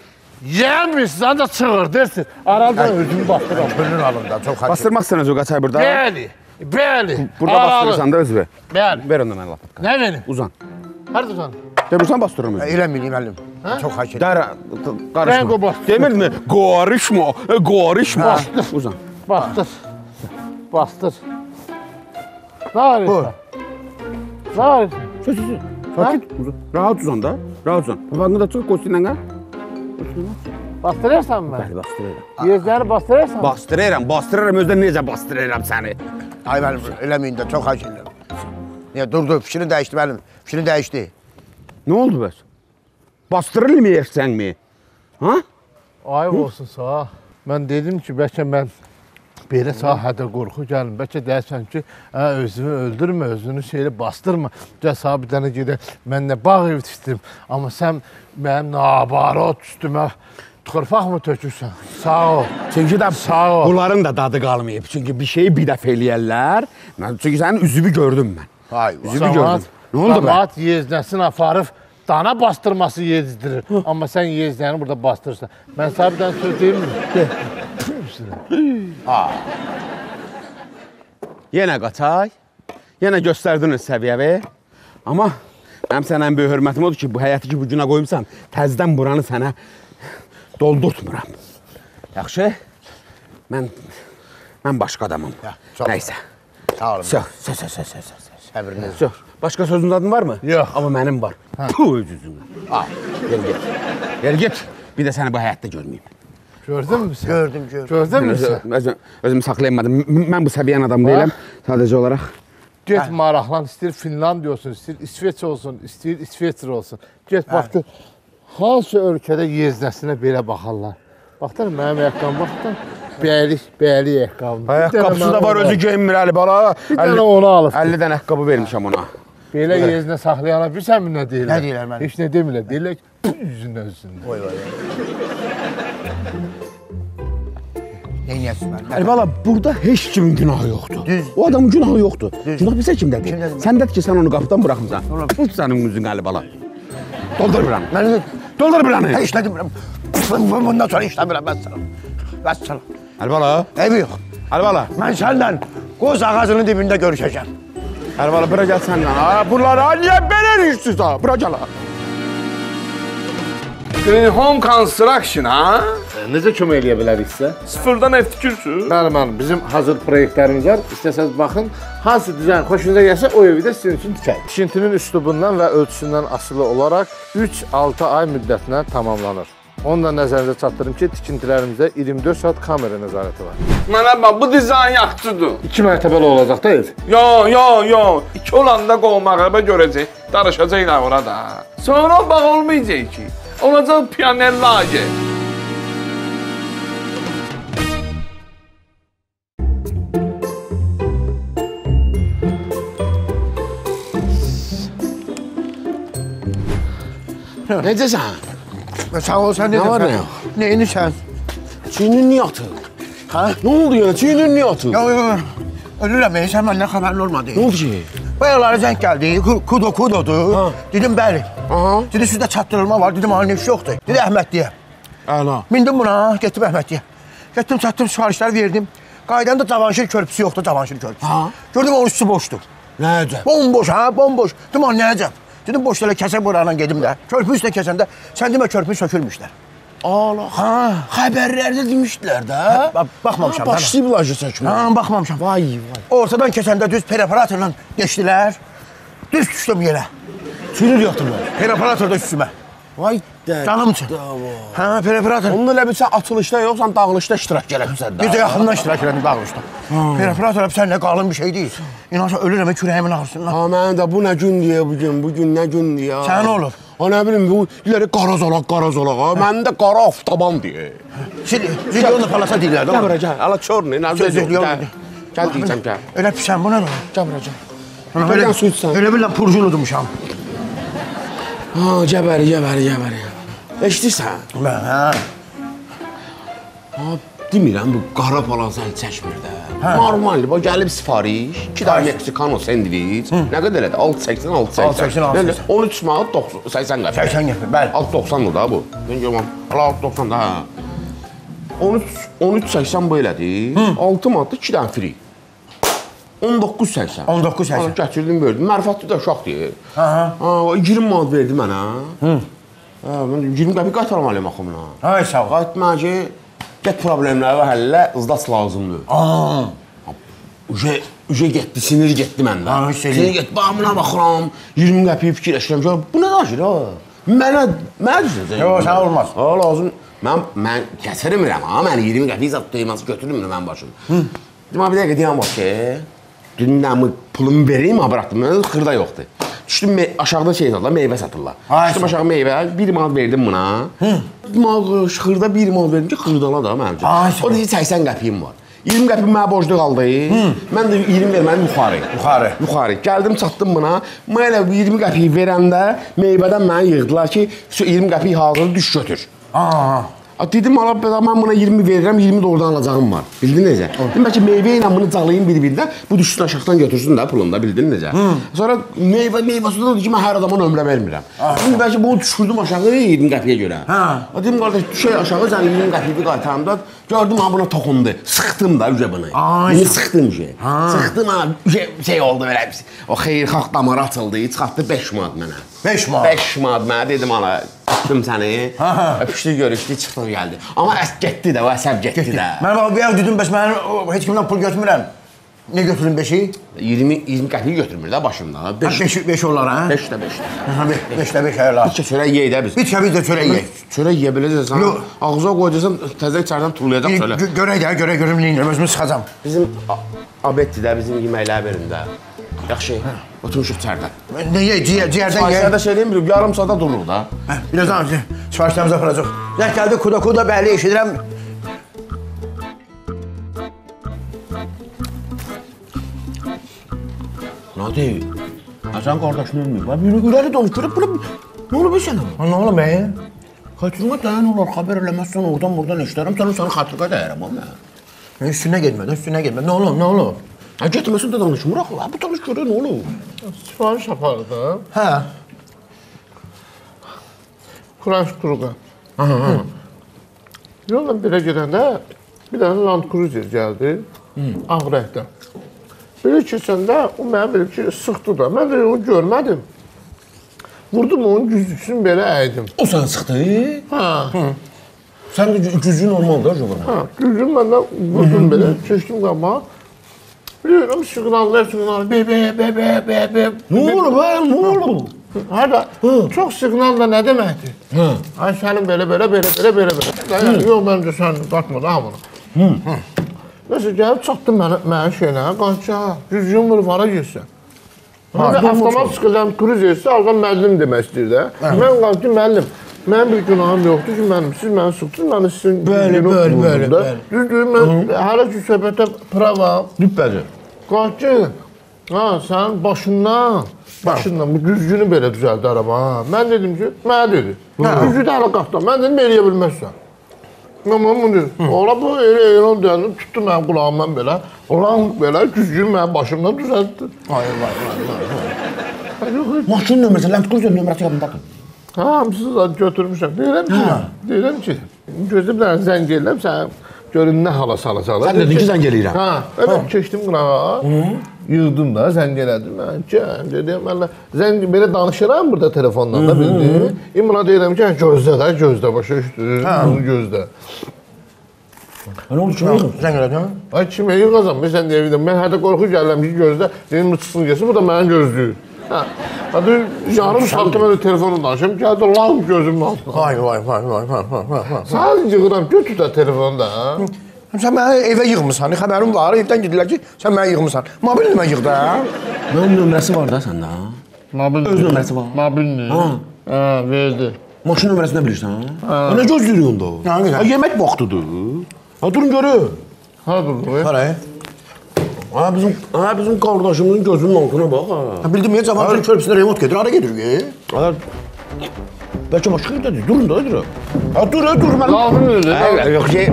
[SPEAKER 3] yemirsiniz, ancaq çığırdırsınız. Aradan özümü baxıram.
[SPEAKER 4] Könlün alında, çox xahiş
[SPEAKER 5] Bastırmaq istəyən o qaçay burada.
[SPEAKER 3] Bəli, bəli.
[SPEAKER 5] Burada
[SPEAKER 3] Aralı.
[SPEAKER 5] bastırırsan da özü.
[SPEAKER 3] Bəli.
[SPEAKER 5] Ver ondan mənə lapatkanı.
[SPEAKER 3] Nə verim?
[SPEAKER 5] Uzan.
[SPEAKER 3] Harda sən?
[SPEAKER 5] De bursan bastırırım özü.
[SPEAKER 4] Eləməyim müəllim. Çox xahiş edirəm.
[SPEAKER 5] Dara,
[SPEAKER 3] Ben
[SPEAKER 5] qarışma.
[SPEAKER 3] qoy bastır.
[SPEAKER 5] Demirdin mi? Qarışma, qarışma. Uzan.
[SPEAKER 3] Bastır. Bastır. Nə arıyorsun? Nə arıyorsun?
[SPEAKER 5] Söz, söz. Sakit. Uzan. Rahat uzan da. Rahat uzan. Papağını da çık, kostindən qal.
[SPEAKER 3] Bastırırsan mı?
[SPEAKER 5] Bəli, bastırıram.
[SPEAKER 3] Yezləri bastırırsan mı?
[SPEAKER 5] Bastırıram, bastırıram. Özdən necə bastırıram səni?
[SPEAKER 4] Ay müəllim, eləməyin də, çox edirəm. Niyə durdu, fikrini dəyişdi müəllim. Fikrini dəyişdi.
[SPEAKER 5] Nə oldu bəs? Bastırılmayırsanmı? Ha?
[SPEAKER 3] Ayıb olsun sağ. Mən dedim ki, bəlkə mən belə sahədə qorxu gəlim. Bəlkə deyəsən ki, hə, özünü öldürmə, özünü şeylə bastırma. Gəl sağ bir dənə gedə, mən nə bağ ev tikdim. Amma sən mənim nabarot üstümə torpaq mı tökürsən? Sağ ol.
[SPEAKER 5] Çünki də
[SPEAKER 3] Sağ ol.
[SPEAKER 5] bunların da dadı qalmayıb. Çünki bir şeyi bir dəfə eləyərlər. Mən çünki sənin üzübü gördüm mən.
[SPEAKER 4] Ay,
[SPEAKER 5] Üzübü gördüm. Nə oldu bə?
[SPEAKER 3] Camaat yeznəsini aparıb dana bastırması yezdirir. Amma sən yeznəni burada bastırırsan. Mən sənə bir dənə söz deyim mi? De.
[SPEAKER 5] Yenə qaçay. Yenə göstərdin öz səviyyəvi. Amma mənim sənə ən böyük hörmətim odur ki, bu həyatı ki bu günə qoymusan, təzədən buranı sənə doldurtmuram. Yaxşı? Mən mən başqa adamım.
[SPEAKER 4] Ya,
[SPEAKER 5] Nəysə.
[SPEAKER 4] Sağ olun.
[SPEAKER 5] Söz, söz, söz, söz. söz.
[SPEAKER 4] Səbriniz.
[SPEAKER 5] Söz. Başqa sözün adın varmı?
[SPEAKER 3] Yox.
[SPEAKER 5] Amma mənim var. Tu öz üzünə. Al, gel get. Gel get. Bir də səni bu həyatda görməyim.
[SPEAKER 3] Gördün mü sən?
[SPEAKER 4] Gördüm, gördüm.
[SPEAKER 3] Gördün mü sən?
[SPEAKER 5] Özüm, özüm, özümü saxlayamadım. Mən bu səviyyənin adam deyiləm. Sadəcə olaraq.
[SPEAKER 3] Get maraqlan, istəyir Finlandiya olsun, istəyir İsveç olsun, istəyir İsveçrə olsun. Get bax gör. hansı ölkədə yeznəsinə belə baxarlar? Baxdın mənim ayaqqabım baxdın. Bəylik, bəylik ayaqqabım.
[SPEAKER 5] Ayaqqabısı da var, özü geyinmir Əli bala.
[SPEAKER 3] Bir dənə onu alıb.
[SPEAKER 5] 50 dənə ayaqqabı vermişəm ona.
[SPEAKER 3] Belə yeznə saxlayana bilirsən nə deyirlər?
[SPEAKER 4] Nə deyirlər mənə?
[SPEAKER 3] Heç nə demirlər. Deyirlər ki, "Püh, üzündə üzündə.
[SPEAKER 4] Vay vay. Neyniyəsin mən?
[SPEAKER 5] Əli bala, burada heç kimin günahı yoxdur.
[SPEAKER 4] Düz.
[SPEAKER 5] O adamın günahı yoxdur. Günah bizə kimdədir?
[SPEAKER 4] Kimdədir?
[SPEAKER 5] Səndədir ki, sən onu qapıdan buraxmısan. Tut sənin üzün Əli bala. Doldur buranı.
[SPEAKER 4] Mən
[SPEAKER 5] Doldur buranı.
[SPEAKER 4] heç nə demirəm. Bundan sonra işləmirəm mən sana. Vəssalam.
[SPEAKER 5] Əli bala.
[SPEAKER 4] Evi yox.
[SPEAKER 5] Əli bala.
[SPEAKER 4] Mən səndən qoz ağacının dibində görüşəcəm.
[SPEAKER 5] Əli bala, bura gəl səndən. Aa, bunlar ha, niyə belə işsiz ha? Bura gəl ha.
[SPEAKER 7] Green Home Construction ha?
[SPEAKER 3] Necə kömək eləyə bilərik sizə?
[SPEAKER 7] Sıfırdan ev tikirsiniz.
[SPEAKER 3] Bəli, bəli. Bizim hazır proyektlərimiz var. İstəsəz baxın, hansı dizayn xoşunuza gəlsə o evi də sizin üçün tikərik. Tikintinin üslubundan və ölçüsündən asılı olaraq 3-6 ay müddətinə tamamlanır. Onu da nəzərinizə çatdırım ki, tikintilərimizdə 24 saat kamera nəzarəti var.
[SPEAKER 7] Mənə bax, bu dizayn yaxşıdır.
[SPEAKER 3] 2 mərtəbəli olacaq da ev.
[SPEAKER 7] Yo, yo, yo. İki olanda qolmağıma görəcək. Darışacaqlar orada. Sonra bax olmayacaq ki. Olacaq piyanellacı.
[SPEAKER 5] Necəsən?
[SPEAKER 4] Sağ ol sən
[SPEAKER 5] Nə var, nə yox?
[SPEAKER 4] Neyini sən?
[SPEAKER 5] Çiyinin niyə atır?
[SPEAKER 4] Ha?
[SPEAKER 5] Nə oldu ya? Çiyinin niyə atır?
[SPEAKER 4] Yo yo. Ölürəm, sən məndən xəbərin olmadı.
[SPEAKER 5] Nə oldu ki?
[SPEAKER 4] Bayaqları zəng gəldi, ku- kudo kudodur.
[SPEAKER 5] Ha.
[SPEAKER 4] Dedim bəli.
[SPEAKER 5] Aha.
[SPEAKER 4] Dedi sizdə çatdırılma var, dedim halın iş yoxdur. Dedi Əhmədliyə.
[SPEAKER 5] Əla.
[SPEAKER 4] Mindim buna, getdim Əhmədliyə. Getdim, çatdım, sifarişləri verdim. Qaydanda Cavanşir körpüsü yoxdur, Cavanşir körpüsü.
[SPEAKER 5] Ha.
[SPEAKER 4] Gördüm onun üstü boşdur.
[SPEAKER 5] Nə əcəb?
[SPEAKER 4] Bomboş ha, bomboş. Dedim o nə əcəb. Dedim boş elə kəsə buranla gedim də. Körpü üstə kəsəndə sən demə körpünü sökülmüşlər.
[SPEAKER 5] Allah.
[SPEAKER 4] Ha.
[SPEAKER 5] Xəbərlərdə demişdilər də.
[SPEAKER 4] Bax, baxmamışam.
[SPEAKER 5] Başlayıblar çəkmə.
[SPEAKER 4] Ha, baxmamışam.
[SPEAKER 5] Vay vay.
[SPEAKER 4] Ortadan keçəndə düz preparatorla geçdilər. Düz düşdüm yerə.
[SPEAKER 5] Çürür yatırlar.
[SPEAKER 4] Preparator da üstümə.
[SPEAKER 5] Vay də.
[SPEAKER 4] Canımçı. Ha, preparator.
[SPEAKER 5] Onun elə bilsə açılışda yoxsan dağılışda iştirak eləmisən də.
[SPEAKER 4] Gecə yaxından iştirak elədim dağılışda. Preparator hep səninlə qalın bir şey deyil. İnansa ölürəm kürəyimin ağrısından.
[SPEAKER 5] Ha mən də bu nə gün deyə bu gün, bu gün nə gün deyə.
[SPEAKER 4] Sənə nə olub?
[SPEAKER 5] Ha nə bilim bu iləri qara zolaq, qara zolaq. Ha məndə qara aftaban deyə.
[SPEAKER 4] Sil, zilyonla palasa deyirlər.
[SPEAKER 5] Gəl bura gəl. Ala çorni, nə
[SPEAKER 4] Söz
[SPEAKER 5] deyirsən?
[SPEAKER 4] yox.
[SPEAKER 5] Gəl. Gəl deyəcəm gəl.
[SPEAKER 4] Elə pisən bu nə lan?
[SPEAKER 5] Gəl bura gəl.
[SPEAKER 4] Ana,
[SPEAKER 5] Birdən su içsən.
[SPEAKER 4] Elə bilən purjun udmuşam.
[SPEAKER 5] Ha, gəbəri, gəbəri, gəbəri. Eşidirsən?
[SPEAKER 4] Mən, hə.
[SPEAKER 5] Ha, demirəm bu qara palan səni çəkmir də. Normaldir. Bu gəlib sifariş, 2 dənə Meksikano sendviç. Nə qədər edir? 6.80, 6.80.
[SPEAKER 4] 6.80, 6.80.
[SPEAKER 5] 13 manat 90 80 qəpik.
[SPEAKER 4] 80 qəpik, bəli.
[SPEAKER 5] 6.90 da bu. Mən görməm. Hala 6.90 da. hə. 13 13.80 bu elədir. 6 manatda 2 dənə free. 19.80.
[SPEAKER 4] 19.80.
[SPEAKER 5] Ha, Gətirdim, verdim. Mərifətli də uşaqdır.
[SPEAKER 4] Ha, ha.
[SPEAKER 5] Ha, o 20 manat verdi mənə. Hı. Ha, mən 20 qəpik qaytarmalıyam axı buna.
[SPEAKER 4] Ay sağ ol.
[SPEAKER 5] Qayıtma ki, get problemləri həllə ızdaç lazımdır.
[SPEAKER 4] Aa,
[SPEAKER 5] Uje, uje getdi, sinir getdi məndə.
[SPEAKER 4] Ha.
[SPEAKER 5] Sinir getdi, bax buna baxıram, 20 qəpik fikirləşirəm ki, bu nə danışır ha? Mənə, mənə düşünürsən.
[SPEAKER 4] Yox, sənə olmaz.
[SPEAKER 5] Ha, lazım. Mən, mən kəsirmirəm ha, mən 20 qəpik zat duyması götürürüm mən başım. Dedim, bir dəqiqə deyəm bax ki, dündən pulumu vereyim ha, bıraxdım, mən xırda yoxdur. Düşdüm aşağıda şey satırlar, meyvə satırlar.
[SPEAKER 4] Ay,
[SPEAKER 5] Düşdüm aşağı meyvə, 1 manat verdim buna. Dedim, "Ağa, xırda 1 manat verdim ki, xırdala da mənim üçün. O dedi 80 qəpiyim var. 20 qəpik mənə borclu qaldı. Mən də 20 vermədim yuxarı.
[SPEAKER 4] Yuxarı.
[SPEAKER 5] Yuxarı. Gəldim çatdım buna. Mən elə 20 qəpik verəndə meyvədən mənə yığdılar ki, "Şu 20 qəpik hazır düş götür."
[SPEAKER 4] aa.
[SPEAKER 5] Dedim ala mən buna 20 verirəm, 20 də oradan alacağım var. Bildin necə? Dedim bəlkə meyvə ilə bunu calayım bir-birinə, bu düşsün aşağıdan götürsün də pulunu da, bildin necə? Sonra meyvə meyvəsi də dedi ki, mən hər adama nömrə vermirəm. Dedim bəlkə bunu düşürdüm aşağı 20 qəpiyə görə.
[SPEAKER 4] Hə.
[SPEAKER 5] Dedim qardaş düşək aşağı sən 20 qəpiyi qaytarım da gördüm ha buna toxundu. Sıxdım da ücə bunu.
[SPEAKER 4] Sağ-
[SPEAKER 5] sıxdım şey. Sıxdım ha şey, şey oldu belə. O xeyirxah damarı açıldı, çıxartdı 5 manat mənə.
[SPEAKER 4] 5 manat.
[SPEAKER 5] 5 manat mənə dedim ana tutdum səni. Öpüşdük, görüşdük, çıxdıq gəldi. Amma əs getdi də, o əsəb getdi,
[SPEAKER 4] Getdi.
[SPEAKER 5] də.
[SPEAKER 4] Mən bax bir ev dedim, bəs mən heç kimdən pul götürmürəm. Ne götürüm beşi?
[SPEAKER 5] 20 20 qəpik götürmür də başımda. 5
[SPEAKER 4] 5 5 olar ha?
[SPEAKER 5] 5 də 5.
[SPEAKER 4] Ha, 5 də 5 ayla.
[SPEAKER 5] Bir çörək yeyək də biz.
[SPEAKER 4] Bir çəviz də çörək yeyək.
[SPEAKER 5] Çörək yeyə biləcəksən. Ağzına qoyacasan təzə içərdən tullayacaq çörək.
[SPEAKER 4] gö- Görək də, görək görüm nə edirəm, özümü sıxacam.
[SPEAKER 5] Bizim Abettidə bizim yeməklər verin də. Yaxşı. Oturmuşuq içəridə.
[SPEAKER 4] Ne ye, ciğer, ciğerden ye.
[SPEAKER 5] Aşağıda şey deyim, yarım saata dururuq da.
[SPEAKER 4] Heh, Birazdan siparişlerimizi yapılacak. Zəng geldi kuda kuda bəli eşidirəm.
[SPEAKER 5] Nadi, Hasan qardaşın ölməyib. Bax, dolmuş. Görüb bunu nə olub sənə?
[SPEAKER 4] Ha, ne oğlum be?
[SPEAKER 5] Xətrinə dayan olar, xəbər eləməzsən oradan buradan eşidərəm. Sənin sənin xətrinə dəyərəm o mən.
[SPEAKER 4] Üstüne gelmedi, üstüne gelmedi. Ne oğlum, ne oğlum?
[SPEAKER 5] Ha getməsin də danışmıraq. Ha bu danış görək nə olur?
[SPEAKER 3] Sipariş apardı.
[SPEAKER 4] Ha.
[SPEAKER 3] Kuraş kuruğa. Yolla belə gedəndə bir dənə Land Cruiser gəldi. Ağ rəngdə. Belə keçəndə o mənə belə ki, sıxdı da. Mən də onu görmədim. Vurdum onun güzgüsünü belə əydim.
[SPEAKER 5] O səni sıxdı?
[SPEAKER 3] Ha,
[SPEAKER 5] Sən də gü- gücün olmalıdır Joğran.
[SPEAKER 3] ha, güzgüm məndən vurdum belə, keçdim qabağa. Bilirəm, siqnallar, siqnallar, be, be, be, be, be, be.
[SPEAKER 5] Nə olub ha? Nə olub?
[SPEAKER 3] Hada, çox siqnal da nə deməkdir?
[SPEAKER 5] Hə.
[SPEAKER 3] Ay sənin belə, belə, belə, belə, belə, belə. Yox, məncə sən baxma da bunu. Hı. Nəsə, gəlib çatdı mənə, mənə şeylə, qança, güzgün vurub hara. Ha, bir avtomat çıxacam, kruz etsə, oradan müəllim demək istəyir də. Mən qaldım ki, müəllim, mənim bir günahım yoxdur ki, mənim, siz məni sıxdınız, mən sizin
[SPEAKER 4] Bəli, bəli, bəli, bəli.
[SPEAKER 3] Düzdür, mən hələ ki, söhbətə pravam.
[SPEAKER 5] Düpbədi.
[SPEAKER 3] Qaçı. Ha, sənin başından, başından bu güzgünü belə düzəldi araba. Ha. Mən dedim ki, mənə dedi. Güzgü də hələ qatdan. Mən dedim, eləyə bilməzsən. Mən bunu dedi. Ola bu elə elə deyəndə tutdu mənim qulağımdan belə. Olan belə güzgünü mənim başımdan düzəltdi.
[SPEAKER 4] Vay vay vay vay.
[SPEAKER 5] Maşın nömrəsi, Land Cruiser nömrəsi yadımdadır.
[SPEAKER 3] Ha, hamısını da götürmüşəm. Deyirəm ki, deyirəm ki, gözlə bir dənə zəng eləm sən görün nə hala salacaqlar.
[SPEAKER 5] Sən dedin ki, zəng eləyirəm.
[SPEAKER 3] Ha, evet, keçdim qırağa. Yığdım da, zəng elədim. Mən gəl dedim, mən zəng belə danışıram burada telefondan da bildin. İmra deyirəm ki, hə, gözlə də, gözlə başa düşdün. Bunu gözlə.
[SPEAKER 5] Nə oldu ki?
[SPEAKER 4] Zəng elədim.
[SPEAKER 3] Ay kim yığacam mən sən evdə. Mən hətta qorxu gəlirəm ki, gözlə. Dedim bu çıxsın gəlsin, bu da məni gözləyir. Hə. Hadi yarım saatda mən də telefonla danışıram. Gəldi lan gözümün altına.
[SPEAKER 4] Vay vay vay vay vay vay vay vay.
[SPEAKER 3] Sən yığıram, götür də telefonu da. Hə.
[SPEAKER 4] Sən məni evə yığmısan. Xəbərim var. Evdən gedirlər ki, sən məni yığmısan. Mobil nimə yığdı? ha?
[SPEAKER 5] Mənim nömrəsi var da səndə.
[SPEAKER 3] Mobil
[SPEAKER 5] Öz nömrəsi var.
[SPEAKER 3] Mobilni.
[SPEAKER 5] Ha.
[SPEAKER 3] Ha, verdi.
[SPEAKER 5] Maşın nömrəsini bilirsən? Ha. Nə gözləyirik onda?
[SPEAKER 4] Ha, güzel.
[SPEAKER 5] Ha, yemək vaxtıdır. Ha, durun görün.
[SPEAKER 3] Harada bu?
[SPEAKER 4] Parayı.
[SPEAKER 5] Ha, bizim, ha, bizim qardaşımızın gözünün altına bax. Ha.
[SPEAKER 4] Ha, bildim ya Cavanşirin körpüsündə remont gedir. Hara gedir ki?
[SPEAKER 5] Ha, Bəlkə başqa yerdadır. Durun da, durun. Ha, dur, ha, dur. Mən...
[SPEAKER 3] Lazım dedi.
[SPEAKER 5] Hə, yox ki,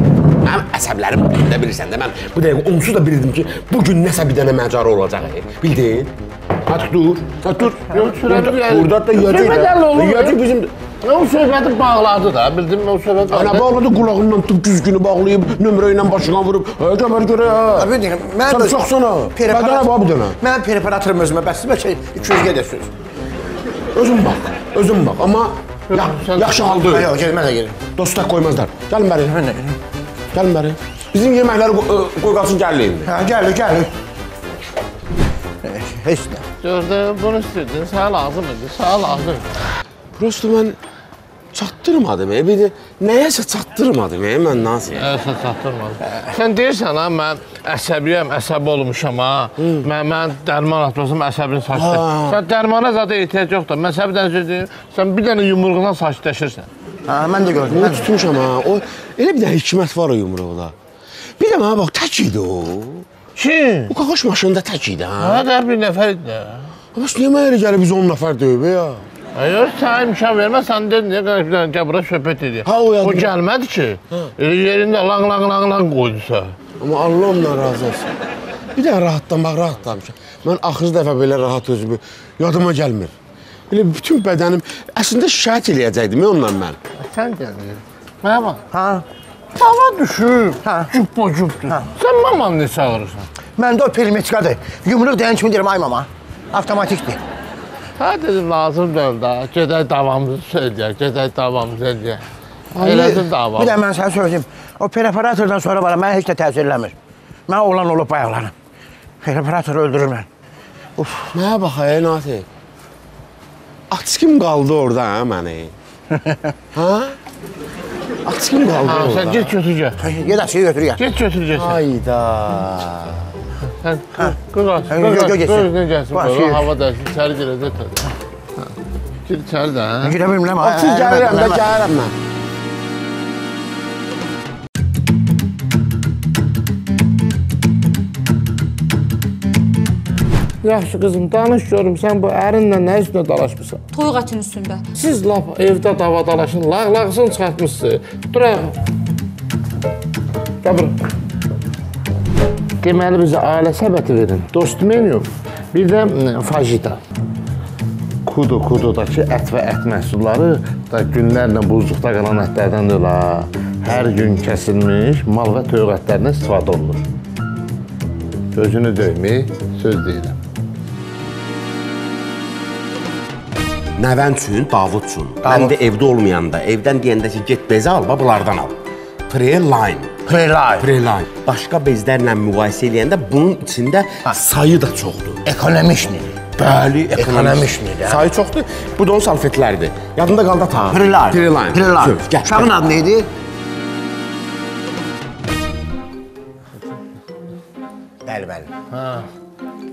[SPEAKER 5] mənim əsəblərim birində bilirsən də mən bu dəqiqə onsuz da bilirdim ki, bu gün nəsə bir dənə məcara olacaq. e. Bildin? Hadi dur. Ha dur. Burada, da
[SPEAKER 3] olur.
[SPEAKER 5] Yiyəcək bizim
[SPEAKER 3] O söhbəti bağladı da, bildin mi o söhbət
[SPEAKER 5] Ana bağladı qulağından tut düzgünü bağlayıb nömrə ilə başına vurub. Ha, gəbər görə ha.
[SPEAKER 4] Abi deyirəm, mən
[SPEAKER 5] Sən çoxsana. Bədənə bax bir dənə.
[SPEAKER 4] Mən preparatörüm özümə bəs bəlkə 200 gedəsiz.
[SPEAKER 5] Özün bax. Özün bax. Amma ya, yaxşı haldır.
[SPEAKER 4] Yox, gəl mən də gedirəm.
[SPEAKER 5] Dostlar qoymazlar. Gəlin bəri.
[SPEAKER 4] Mən də gedirəm.
[SPEAKER 5] Gəlin bəri. Bizim yeməkləri qoy, qoy qalsın gəlin.
[SPEAKER 4] Hə, gəl, gəl. Heç nə.
[SPEAKER 3] Gördün, bunu istədin, sənə lazım idi, sənə lazım.
[SPEAKER 5] Prosto mən çatdırmadım. E, bir də nəyəsə çatdırmadım. E, mən nasıl?
[SPEAKER 3] Ə, sən çatdırmadın. Sən deyirsən ha, mən əsəbiyəm, əsəbi olmuşam ha. Mən, mən dərman atmasam əsəbini saçdı. Sən dərmana zaten ehtiyac yoxdur. Mən dənə söz deyim, sən bir dənə yumruğuna saçdaşırsan.
[SPEAKER 4] Hə, mən də gördüm.
[SPEAKER 5] Onu tutmuşam ha. O elə bir də hikmət var o yumruqda. Bir də mənə bax tək idi o.
[SPEAKER 3] Kim?
[SPEAKER 5] Bu qaqaş maşında tək idi ha.
[SPEAKER 3] Hə, də bir nəfər idi.
[SPEAKER 5] Bax niyə elə gəlir biz 10 nəfər döyüb ya?
[SPEAKER 3] Hayır, sən imkan vermə, sən dedin, niyə qarşı bir dənə gəl bura söhbət edir.
[SPEAKER 5] Ha, o
[SPEAKER 3] o gəlmədi ki, elə yerində lang lang lang lang qoydusa.
[SPEAKER 5] Amma Allah ondan razı olsun. Bir də rahatlamaq rahatlamışam. Mən axırı dəfə belə rahat özümü yadıma gəlmir. Elə bütün bədənim əslində şikayət eləyəcəkdim ondan mən.
[SPEAKER 3] Sən gəlir. Mənə bax,
[SPEAKER 4] Ha,
[SPEAKER 3] hava düşüb,
[SPEAKER 4] Hə.
[SPEAKER 3] cübbo cübdür. Sən mamanı ne çağırırsan?
[SPEAKER 4] məndə o perimetrikadır. Yumruq deyən kimi deyirəm ay mama. Avtomatikdir.
[SPEAKER 3] Hə dedim lazım deyil da. Gedək davamızı söyləyək, gedək davamızı eləyək. Eləsin davam.
[SPEAKER 4] Bir də mən sənə söyləyim. O preparatordan sonra var, mənə heç də təsir eləmir. Mən olan olub bayaqlarım. Preparator öldürür məni.
[SPEAKER 5] Mənə bax Nati. Açqım qaldı orada ha məni. [laughs] ha? Açqım qaldı
[SPEAKER 3] Ha,
[SPEAKER 5] orada.
[SPEAKER 3] sən get götür gəl.
[SPEAKER 4] Get aşığı götür gəl.
[SPEAKER 3] Get götür gəl.
[SPEAKER 5] Hayda.
[SPEAKER 3] Sən
[SPEAKER 4] Hə, gö- getsin.
[SPEAKER 3] gözünə gəlsin. Hava dəysin, içəri girəcək. Hə. Gir içəri də, hə?
[SPEAKER 4] Girə bilmirəm. hə,
[SPEAKER 8] gəlirəm də,
[SPEAKER 4] hə, hə.
[SPEAKER 8] gəlirəm mən.
[SPEAKER 3] Yaxşı qızım, danış görüm sən bu ərinlə nə üstünə dalaşmısan?
[SPEAKER 9] Toyuq ətin üstündə.
[SPEAKER 3] Siz lap evdə davadalaşın, lağlağsın çıxartmışsınız. Duraq. Qabır. Deməli bizə ailə səbəti verin. Dostmenyo, bir də fajita. Kudu kududakı ət və ət məhsulları da günlərlə buzluqda qalan ətlərdən deyil ha. Hər gün kəsilmiş mal və toyuq ətlərindən istifadə olunur. Gözünü döymə, söz deyirəm.
[SPEAKER 5] Nəvən üçün, Davud üçün. Mən də evdə olmayanda, evdən deyəndə ki, get bezi al, bax bunlardan al. Preline.
[SPEAKER 4] Prelay.
[SPEAKER 5] Preline. Başqa bezlərlə müqayisə eləyəndə bunun içində sayı da çoxdur.
[SPEAKER 4] Ekonomishni.
[SPEAKER 5] Bəli,
[SPEAKER 4] Ekonomishni də.
[SPEAKER 5] Sayı çoxdur. Bu da onun salfetlərdir. Yadında qaldı ta. Preline. Söz, gəl.
[SPEAKER 4] Uşağın adı nə idi? Bəli, bəli.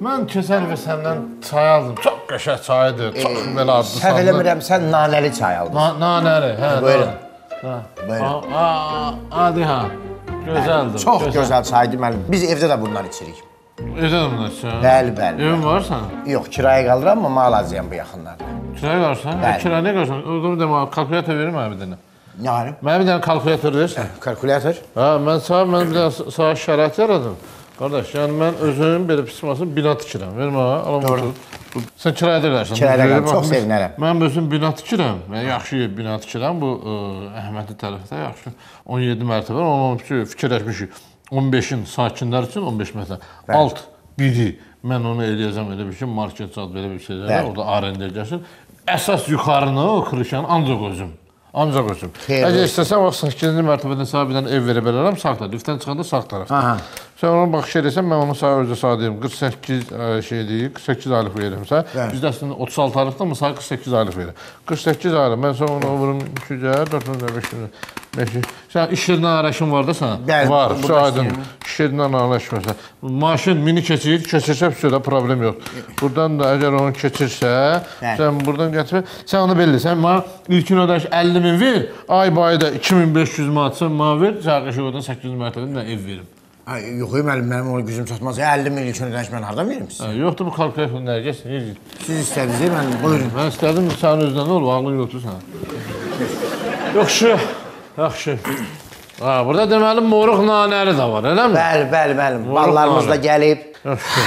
[SPEAKER 3] Mən keçən il səndən çay aldım. Çox qəşəng çaydır. Çox belə adlı
[SPEAKER 4] Səhv eləmirəm, sən nanəli çay aldın.
[SPEAKER 3] Na nanəri, hə.
[SPEAKER 4] Buyurun.
[SPEAKER 3] nan-
[SPEAKER 4] Buyurun.
[SPEAKER 3] Ha, ha. Gözəldir.
[SPEAKER 4] Çox gözəl çaydır müəllim. Biz evdə də bundan içirik.
[SPEAKER 3] Evdə də bunlar sən.
[SPEAKER 4] Bəli, bəli.
[SPEAKER 3] Evin var sənin?
[SPEAKER 4] Yox, kirayə qalıram, amma mal alacağam bu yaxınlarda.
[SPEAKER 3] Kirayə qarsan?
[SPEAKER 4] Bəli.
[SPEAKER 3] Kirayə nə? O zaman demə kalkulyator verir mənə bir dənə.
[SPEAKER 4] Yəni?
[SPEAKER 3] Mənə bir dənə kalkulyator ver.
[SPEAKER 4] Kalkulyator.
[SPEAKER 3] Ha, mən sağ mən bir dənə sağ şərait yaradım. Qardaş, yəni mən özüm belə pis olmasın bina tikirəm. Vermə alam. Bu- Sən kirayədə qalarsan.
[SPEAKER 4] Kirayədə çox sevinərəm.
[SPEAKER 3] Mən özüm bina tikirəm. Mən yaxşı bina tikirəm. Bu ə, Əhmədli tərəfdə yaxşı 17 mərtəbə onun üçün fikirləşmişik. 15-in sakinlər üçün 15 məsələn. Alt biri mən onu eləyəcəm elə bir şey, market zad belə bir şeylər,
[SPEAKER 4] Bəli.
[SPEAKER 3] orada arenda gəlsin. Əsas yuxarını o krişanı ancaq özüm. Ancaq özüm. Əgər
[SPEAKER 4] buyur.
[SPEAKER 3] istəsən o 8-ci mərtəbədən dənə ev verə bilərəm sağ tərəf. Liftdən çıxanda sağ tərəfdə.
[SPEAKER 4] Aha.
[SPEAKER 3] Sən ona bax şey desən, mən onu sağ özə sağ deyim. 48 ə, şey deyir, 48 aylıq verirəmsə, bizdə əslində 36 aylıqda amma sağ 48 aylıq verir. 48 aylıq. Mən sonra onu vurum 2 gəl, 4 5 5. Sən iş yerindən araşın var da sən? Var. Şahidin. İş yerindən araşmasa. Maşın mini keçir, keçirsə bir problem yox. Buradan da əgər onu keçirsə, sən buradan gətir. Sən onu belli. Sən mənə ilkin ödəş 50 min ver, ay bayı da 2500 manat sən mənə ver, çağırışı oradan 800 mərtəbədən mən ev verim.
[SPEAKER 4] Ay, yox, müəllim, mənim o gücüm çatmaz. 50 min üçün ödəniş mən hardan verim sizə?
[SPEAKER 3] Yoxdur bu kalkulyator nə gəlsin?
[SPEAKER 4] Siz istədiniz, müəllim, buyurun.
[SPEAKER 3] Mən istədim sənin özündən nə olub, ağlın yoxdur sən. Yaxşı. Yaxşı. Ha, burada deməli moruq nanəri də var, eləmi?
[SPEAKER 4] Bəli, bəli, bəli. Ballarımız da gəlib.
[SPEAKER 3] Yaxşı.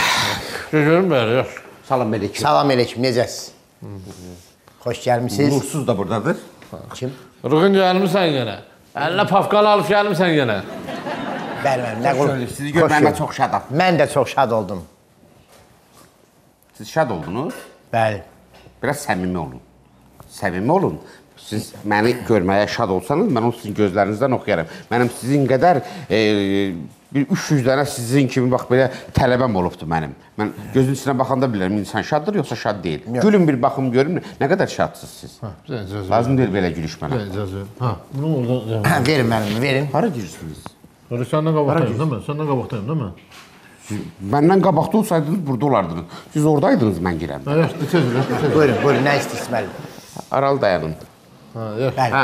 [SPEAKER 3] Görürüm bəli, yaxşı.
[SPEAKER 5] Salam əleykum.
[SPEAKER 4] Salam əleykum, necəsiz? Xoş gəlmisiniz.
[SPEAKER 5] Nursuz da burdadır.
[SPEAKER 4] Kim?
[SPEAKER 3] Ruğun gəlmisən yenə. Əlinə pafqal alıb gəlmisən yenə.
[SPEAKER 4] Bəli, bəli. Nə qul?
[SPEAKER 5] Sizi görməyimə çox şadam.
[SPEAKER 4] Mən də çox şad oldum.
[SPEAKER 5] Siz şad oldunuz.
[SPEAKER 4] Bəli.
[SPEAKER 5] Biraz səmimi olun. Səmimi olun. Siz məni görməyə şad olsanız, mən onu sizin gözlərinizdən oxuyaram. Mənim sizin qədər e, bir 300 dənə sizin kimi bax belə tələbəm olubdu mənim. Mən gözün içinə baxanda bilirəm insan şaddır yoxsa şad deyil. Gülün bir baxım görüm nə qədər şadsınız siz.
[SPEAKER 3] Bizə icazə.
[SPEAKER 5] Lazım deyil belə gülüş mənə.
[SPEAKER 3] Bizə icazə ver. Ha, bunu orada.
[SPEAKER 4] Hə, verin mənim, verin.
[SPEAKER 5] Hara girsiniz?
[SPEAKER 3] Sonra səndən qabaqdayım, değil mi? Səndən qabaqdayım, değil mi?
[SPEAKER 5] Siz məndən qabaqda olsaydınız burada olardınız. Siz oradaydınız mən girəndə.
[SPEAKER 3] Ha, yaxşı, tez elə.
[SPEAKER 4] Buyurun, buyurun. Nə istəyirsiniz müəllim?
[SPEAKER 5] Aralı dayanın.
[SPEAKER 3] Ha, yaxşı.
[SPEAKER 5] Hə.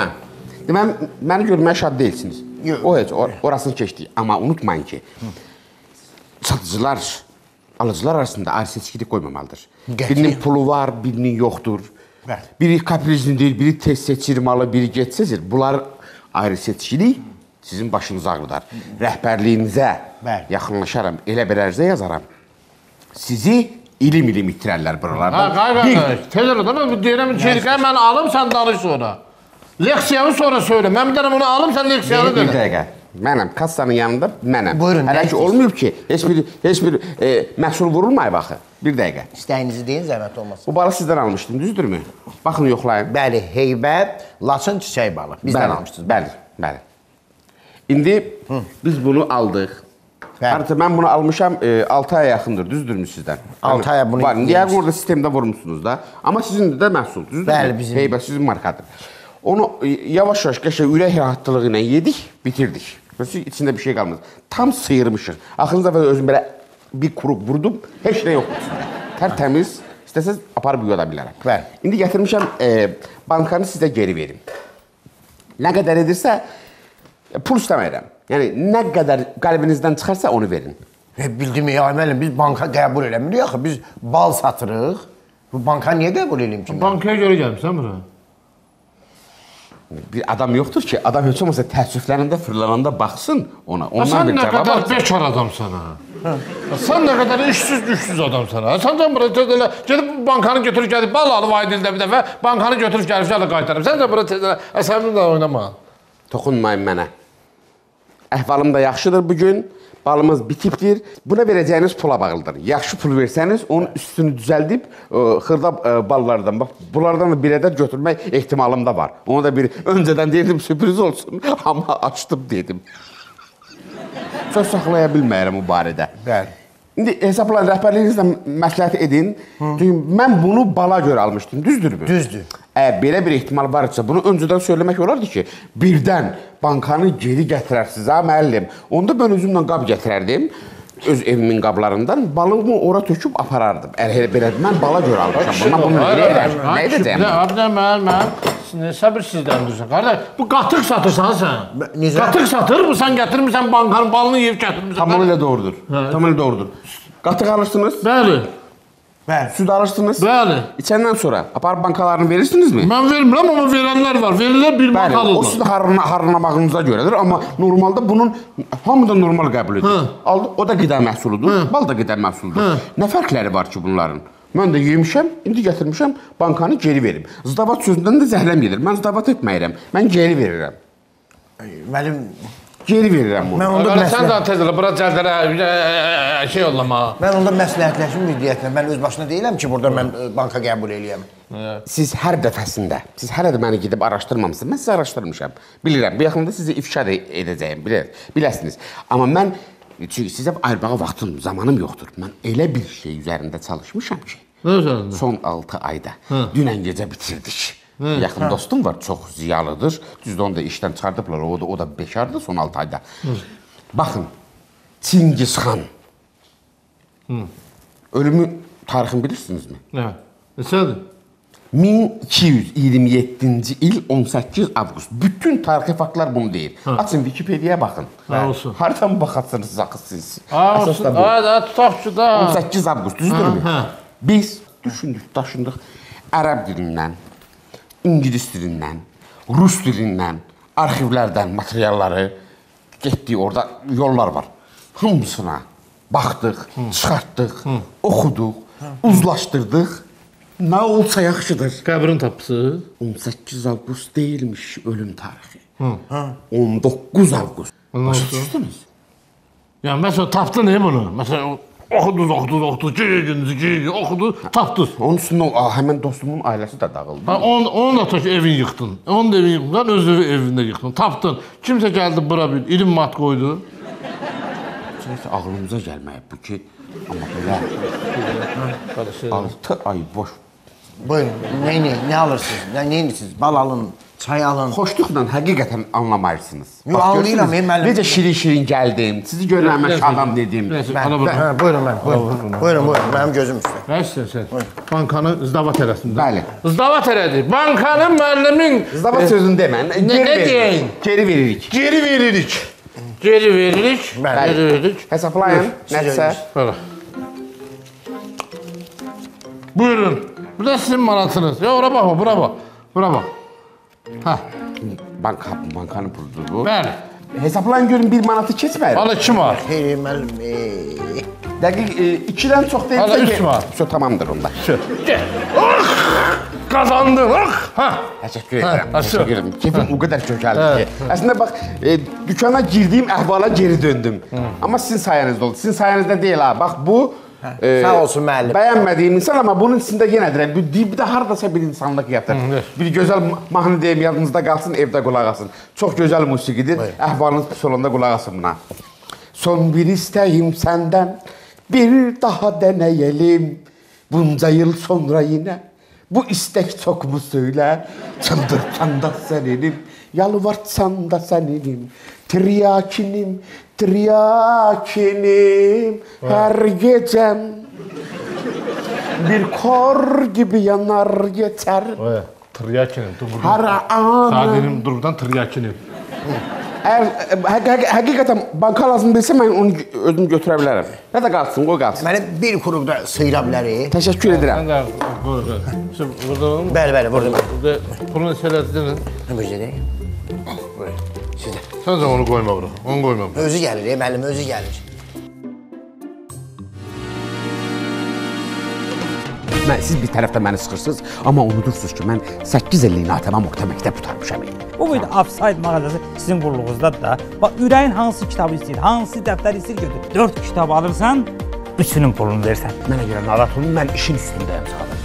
[SPEAKER 5] Deməli məni görməyə şad deyilsiniz.
[SPEAKER 4] Yox.
[SPEAKER 5] O heç or orasını keçdik. Amma unutmayın ki, satıcılar alıcılar arasında ayrı seçkilik qoymamalıdır.
[SPEAKER 4] Qətiyyən.
[SPEAKER 5] Birinin pulu var, birinin yoxdur.
[SPEAKER 4] Bəli.
[SPEAKER 5] Biri kaprizlidir, biri tez seçir malı, biri geç seçir. Bunlar ayrı seçkilik sizin başınızı ağrıdar. Rəhbərliyinizə
[SPEAKER 4] Bəli.
[SPEAKER 5] yaxınlaşaram, elə bir ərizə yazaram. Sizi ilim-ilim itirərlər buralarda.
[SPEAKER 3] Ha, qay
[SPEAKER 5] Bir-
[SPEAKER 3] qardaş, tez elə də mən deyirəm içeriyə mən alım sən danış sonra. Leksiyanı sonra söyle. Mən bir dənə bunu alım sən leksiyanı
[SPEAKER 5] Bir
[SPEAKER 3] de.
[SPEAKER 5] dəqiqə. Mənəm kassanın yanında mənəm.
[SPEAKER 4] Buyurun,
[SPEAKER 5] Hələ ki olmayıb ki, heç bir heç bir e, məhsul vurulmayıb axı. Bir dəqiqə.
[SPEAKER 4] İstəyinizi deyin, zəhmət olmasın.
[SPEAKER 5] Bu balı sizdən almışdım, düzdürmü? Baxın yoxlayın.
[SPEAKER 4] Bəli, heybə, laçın çiçək balı. Bizdən
[SPEAKER 5] Bəli,
[SPEAKER 4] almışdınız.
[SPEAKER 5] Bəli, bəli. İndi biz bunu aldıq.
[SPEAKER 4] Bəli.
[SPEAKER 5] Artıq mən bunu almışam 6 aya yaxındır, düzdürmü sizdən?
[SPEAKER 4] Altı aya bunu
[SPEAKER 5] Var, indi
[SPEAKER 4] yemiş.
[SPEAKER 5] yəqin orada sistemdə vurmusunuz da. Amma sizin də məhsul, düzdürmü?
[SPEAKER 4] Bəli, bizim.
[SPEAKER 5] Heybə sizin markadır. Onu e, yavaş-yavaş qəşəng ürək rahatlığı ilə yedik, bitirdik. Görürsüz içində bir şey qalmaz. Tam sıyırmışıq. Axırıncı dəfə özüm belə bir kuruq vurdum, heç nə yoxdur içində. Tərtəmiz, istəsəz aparıb yuya da bilərəm.
[SPEAKER 4] Bəli.
[SPEAKER 5] İndi gətirmişəm e, bankanı sizə geri verim. Nə qədər edirsə e, pul istəmirəm. Yəni nə qədər qəlbinizdən çıxarsa onu verin.
[SPEAKER 4] E, bildim ya müəllim biz banka qəbul eləmirik axı. Biz bal satırıq. Bu banka niyə qəbul eləyim ki? mən?
[SPEAKER 3] Bankaya görə gəlmisən bura.
[SPEAKER 5] Bir adam yoxdur ki, adam heç olmasa təəssüflərində fırlananda baxsın ona.
[SPEAKER 3] Ha,
[SPEAKER 5] Ondan
[SPEAKER 3] sən
[SPEAKER 5] bir
[SPEAKER 3] nə
[SPEAKER 5] cavab
[SPEAKER 3] qədər
[SPEAKER 5] alsın.
[SPEAKER 3] bekar adamsan ha. Sən nə qədər işsiz gücsüz adamsan ha. Sən də bura tez elə gedib bankanı götürüb gəlib bal alıb aydildə bir dəfə bankanı götürüb gəlib gələ qaytarıb. Sən də bura tez elə əsəbini də oynama.
[SPEAKER 5] Toxunmayın mənə. Əhvalım da yaxşıdır bu gün. Balımız bitibdir. Buna verəcəyiniz pula bağlıdır. Yaxşı pul versəniz, onun üstünü düzəldib ə, xırda ə, ballardan, bax bunlardan da bir ədəd götürmək ehtimalım da var. Onu da bir öncədən deyirdim sürpriz olsun, [laughs] amma açdım dedim. Söz saxlaya bilməyirəm bu barədə.
[SPEAKER 4] Bəli.
[SPEAKER 5] İndi hesablayın, rəhbərliyinizlə məsləhət edin. Çünki mən bunu bala görə almışdım, düzdürmü?
[SPEAKER 4] Düzdür.
[SPEAKER 5] Əgər belə bir ehtimal varsa, bunu öncədən söyləmək olardı ki, birdən bankanı geri gətirərsiniz ha müəllim. Onda mən özümlə qab gətirərdim. Öz evimin qablarından balımı ora töküb aparardım. Əgər elə belə mən bala görə almışam. Mən bunu bilirəm. Nə edəcəm?
[SPEAKER 3] Abdə mən mən nə səbirsizləndirsən. Qardaş, bu qatıq satırsan sən.
[SPEAKER 4] Necə?
[SPEAKER 3] Qatıq satır bu sən gətirmisən bankanın balını yeyib gətirmisən.
[SPEAKER 5] Tamamilə doğrudur. Tamamilə doğrudur. Qatıq alırsınız,
[SPEAKER 3] Bəli.
[SPEAKER 4] Bəli.
[SPEAKER 5] süd alırsınız.
[SPEAKER 3] Bəli.
[SPEAKER 5] İçəndən sonra aparıb bankalarını verirsinizmi?
[SPEAKER 3] Mən vermirəm amma verənlər var. Verirlər bir
[SPEAKER 5] Bəli,
[SPEAKER 3] bank
[SPEAKER 5] o sizin harına, harlamağınıza görədir, amma normalda bunun hamı da normal qəbul edir.
[SPEAKER 3] Hə.
[SPEAKER 5] Aldı, o da qida məhsuludur, bal da qida məhsuludur. Nə fərqləri var ki bunların? Mən də yemişəm, indi gətirmişəm, bankanı geri verim. Zdavat sözündən də zəhləm gedir. Mən zdavat etməyirəm. Mən geri verirəm.
[SPEAKER 4] Müəllim
[SPEAKER 5] Geri verirəm bunu.
[SPEAKER 4] mən onda
[SPEAKER 3] Qardaş, sən də
[SPEAKER 4] məsləhət
[SPEAKER 3] tez elə bura cəldərə şey yollama.
[SPEAKER 4] mən onda məsləhətləşim müdiriyyətlə. Mən öz başına deyiləm ki, burada mən e, banka qəbul eləyəm.
[SPEAKER 5] Siz hər dəfəsində, siz hələ də məni gedib araşdırmamısınız. Mən sizi araşdırmışam. Bilirəm, bu yaxında sizi ifşa edəcəyim, bilir, biləsiniz. Amma mən çünki sizə ayırmağa vaxtım, zamanım yoxdur. Mən elə bir şey üzərində çalışmışam ki,
[SPEAKER 3] Nə üzərində?
[SPEAKER 5] son 6 ayda dünən gecə bitirdik. Yaxın dostum var, çox ziyalıdır. Düzdür, onu da işdən çıxardıblar. O da o da bekardır son 6 ayda. Baxın, Çingiz xan. Ölümü tarixini bilirsinizmi?
[SPEAKER 3] Nə? Neçədir?
[SPEAKER 5] 1227-ci il 18 avqust. Bütün tarixi faktlar bunu deyir. Açın Wikipediyaya baxın.
[SPEAKER 3] Ha, olsun.
[SPEAKER 5] Hardan baxarsınız axı siz? Əsas da bu.
[SPEAKER 3] Ha, da tutaq ki da.
[SPEAKER 5] 18 avqust, düzdürmü?
[SPEAKER 3] Ha, hə.
[SPEAKER 5] Biz düşündük, daşındıq ərəb dilindən, ingilis dilindən, rus dilindən, arxivlərdən materialları getdik, orada yollar var. Hamısına baxdıq, çıxartdıq, oxuduq, uzlaşdırdıq. Nə olsa yaxşıdır.
[SPEAKER 3] Qəbrin tapısı.
[SPEAKER 5] 18 avqust deyilmiş ölüm tarixi. 19 avqust. Başa düşdünüz?
[SPEAKER 3] Yəni məsələn tapdın e bunu. Məsələn oxudunuz, oxudunuz, oxudunuz, girdiniz, girdiniz, oxudunuz, tapdınız.
[SPEAKER 5] Onun üstündə o, həmin dostumun ailəsi də dağıldı.
[SPEAKER 3] Ha, onun, onun da tək evini yıxdın. Onun da evini yıxdın, öz evi evində yıxdın. Tapdın. Kimsə gəldi bura bir 20 mat qoydu.
[SPEAKER 5] Nəysə ağlımıza gəlməyib bu ki, amma belə
[SPEAKER 3] Qardaş,
[SPEAKER 5] 6 ay boş
[SPEAKER 4] Buyurun, nə nə, nə alırsınız? Nə nə edirsiniz? Bal alın, çay alın.
[SPEAKER 5] xoşluqla həqiqətən anlamayırsınız.
[SPEAKER 4] Yo,
[SPEAKER 5] Bax,
[SPEAKER 4] anlayıram, ey müəllim.
[SPEAKER 5] Necə şirin-şirin gəldim. Sizi görürəm, mən şadam dedim.
[SPEAKER 4] Mən, hə, buyurun mən, buyurun. Buyurun, buyurun, mənim gözüm üstə.
[SPEAKER 3] Nə istəyirsən? Bankanı zdavat eləsin.
[SPEAKER 5] Bəli.
[SPEAKER 3] Zdavat elədi. Bankanın müəllimin
[SPEAKER 5] Zdavat sözünü demən.
[SPEAKER 3] nə- deyim?
[SPEAKER 5] Geri veririk.
[SPEAKER 3] geri veririk. Geri veririk.
[SPEAKER 4] Bəli.
[SPEAKER 3] Geri veririk.
[SPEAKER 5] Hesablayın. Nəsə.
[SPEAKER 3] Buyurun. Bu da sizin manatınız. Ya ora baxma, bura bax. Bura bax. Ha,
[SPEAKER 5] Banka, bankanın puludur bu.
[SPEAKER 3] bəli.
[SPEAKER 5] Hesablayın görün bir manatı keçməyir.
[SPEAKER 3] Hala kim var?
[SPEAKER 4] Xeyr, müəllim.
[SPEAKER 5] Dəqiq 2-dən çox deyilsə
[SPEAKER 3] Hala üç var.
[SPEAKER 5] Sö tamamdır onda.
[SPEAKER 3] Kazandın. Ah! Ha.
[SPEAKER 5] Təşəkkür edirəm.
[SPEAKER 3] hə,
[SPEAKER 5] Təşəkkür edirəm. Keyfim o qədər kökəldi ki. Əslində bax, e, dükana girdiyim əhvala geri döndüm. Amma sizin sayənizdə oldu. Sizin sayənizdə deyil ha. Bax bu e,
[SPEAKER 4] sağ olsun müəllim.
[SPEAKER 5] Bəyənmədiyim insan amma bunun içində yenə deyirəm, bu dibdə hardasa bir insanlıq yatır. Bir gözəl mahnı deyim yadınızda qalsın, evdə qulaq asın. Çox gözəl musiqidir. Əhvalınız pis olanda qulaq asın buna. Son bir istəyim səndən, bir daha denəyəlim. Bunca yıl sonra yine bu istek çok mu söyle? Çıldırtan da seninim, yalvartsan da seninim. Tryakinim, tryakinim her gecem bir kor gibi yanar yeter.
[SPEAKER 3] Oya, Tıryakinim, dur buradan.
[SPEAKER 5] Her an.
[SPEAKER 3] Sadinim, dur buradan tıryakinim.
[SPEAKER 5] Eğer e, həqiq- həqiqətən banka lazım bilsə mən onu gö- özüm götürə bilərəm. Ya da qalsın, qoy qalsın.
[SPEAKER 4] Məni bir kurumda sıyıra bilərik.
[SPEAKER 5] Təşəkkür edirəm.
[SPEAKER 3] Ben de buyur. buyur. Şimdi burada var mı?
[SPEAKER 4] Bəli, bəli, burada.
[SPEAKER 3] Burada bunu söyledin.
[SPEAKER 4] Müjdə Buyurun. Sizdə.
[SPEAKER 3] Sen de onu koyma bura. Onu koyma bura.
[SPEAKER 4] Özü gəlir, e, müəllim özü gəlir.
[SPEAKER 5] Mən siz bir tərəfdə məni sıxırsınız, amma unudursunuz ki, mən 8 illik natəmam orta məktəb tutarmışam.
[SPEAKER 6] Bu boyda offside mağazası sizin qulluğunuzdadır da. Bax ürəyin hansı kitabı istəyir, hansı dəftəri istəyir götür. 4 kitab alırsan, üçünün pulunu versən.
[SPEAKER 5] Mənə görə narahat olun, mən işin üstündəyəm sadəcə.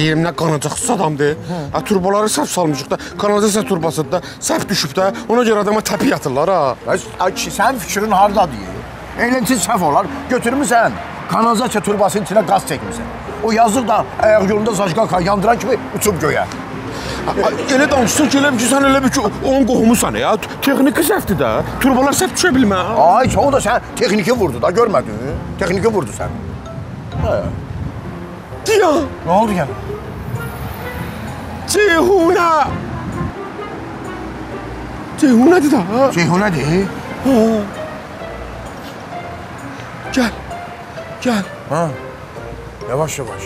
[SPEAKER 5] Deyirəm nə qanacaqsız adamdır. Ha turboları səhv salmışıq da, kanalizasiya turbası da səhv düşüb də, ona görə adama təpi yatırlar ha.
[SPEAKER 4] Ay kişi, sənin fikrin hardadır? Eğlenti səhv olar, götürmüsən, kanalizasiya turbasının içinə qaz çəkmirsən. O yazıq da ayaq yolunda zaşqalka yandıran kimi uçub göyə.
[SPEAKER 5] Elə danışsan ki, elə bil ki, sən elə bil ki, onun qohumusan ya. Texniki səhvdir də. Turbolar səhv düşə bilməz.
[SPEAKER 4] Ay, o da sən texniki vurdu da, görmədin? Texniki vurdu sən.
[SPEAKER 5] Diya,
[SPEAKER 4] Nə oldu yəni?
[SPEAKER 5] Ceyhuna. Ceyhunadır da. ha.
[SPEAKER 4] Ceyhunədir?
[SPEAKER 5] Gəl. Gəl.
[SPEAKER 4] Ha. Yavaş yavaş.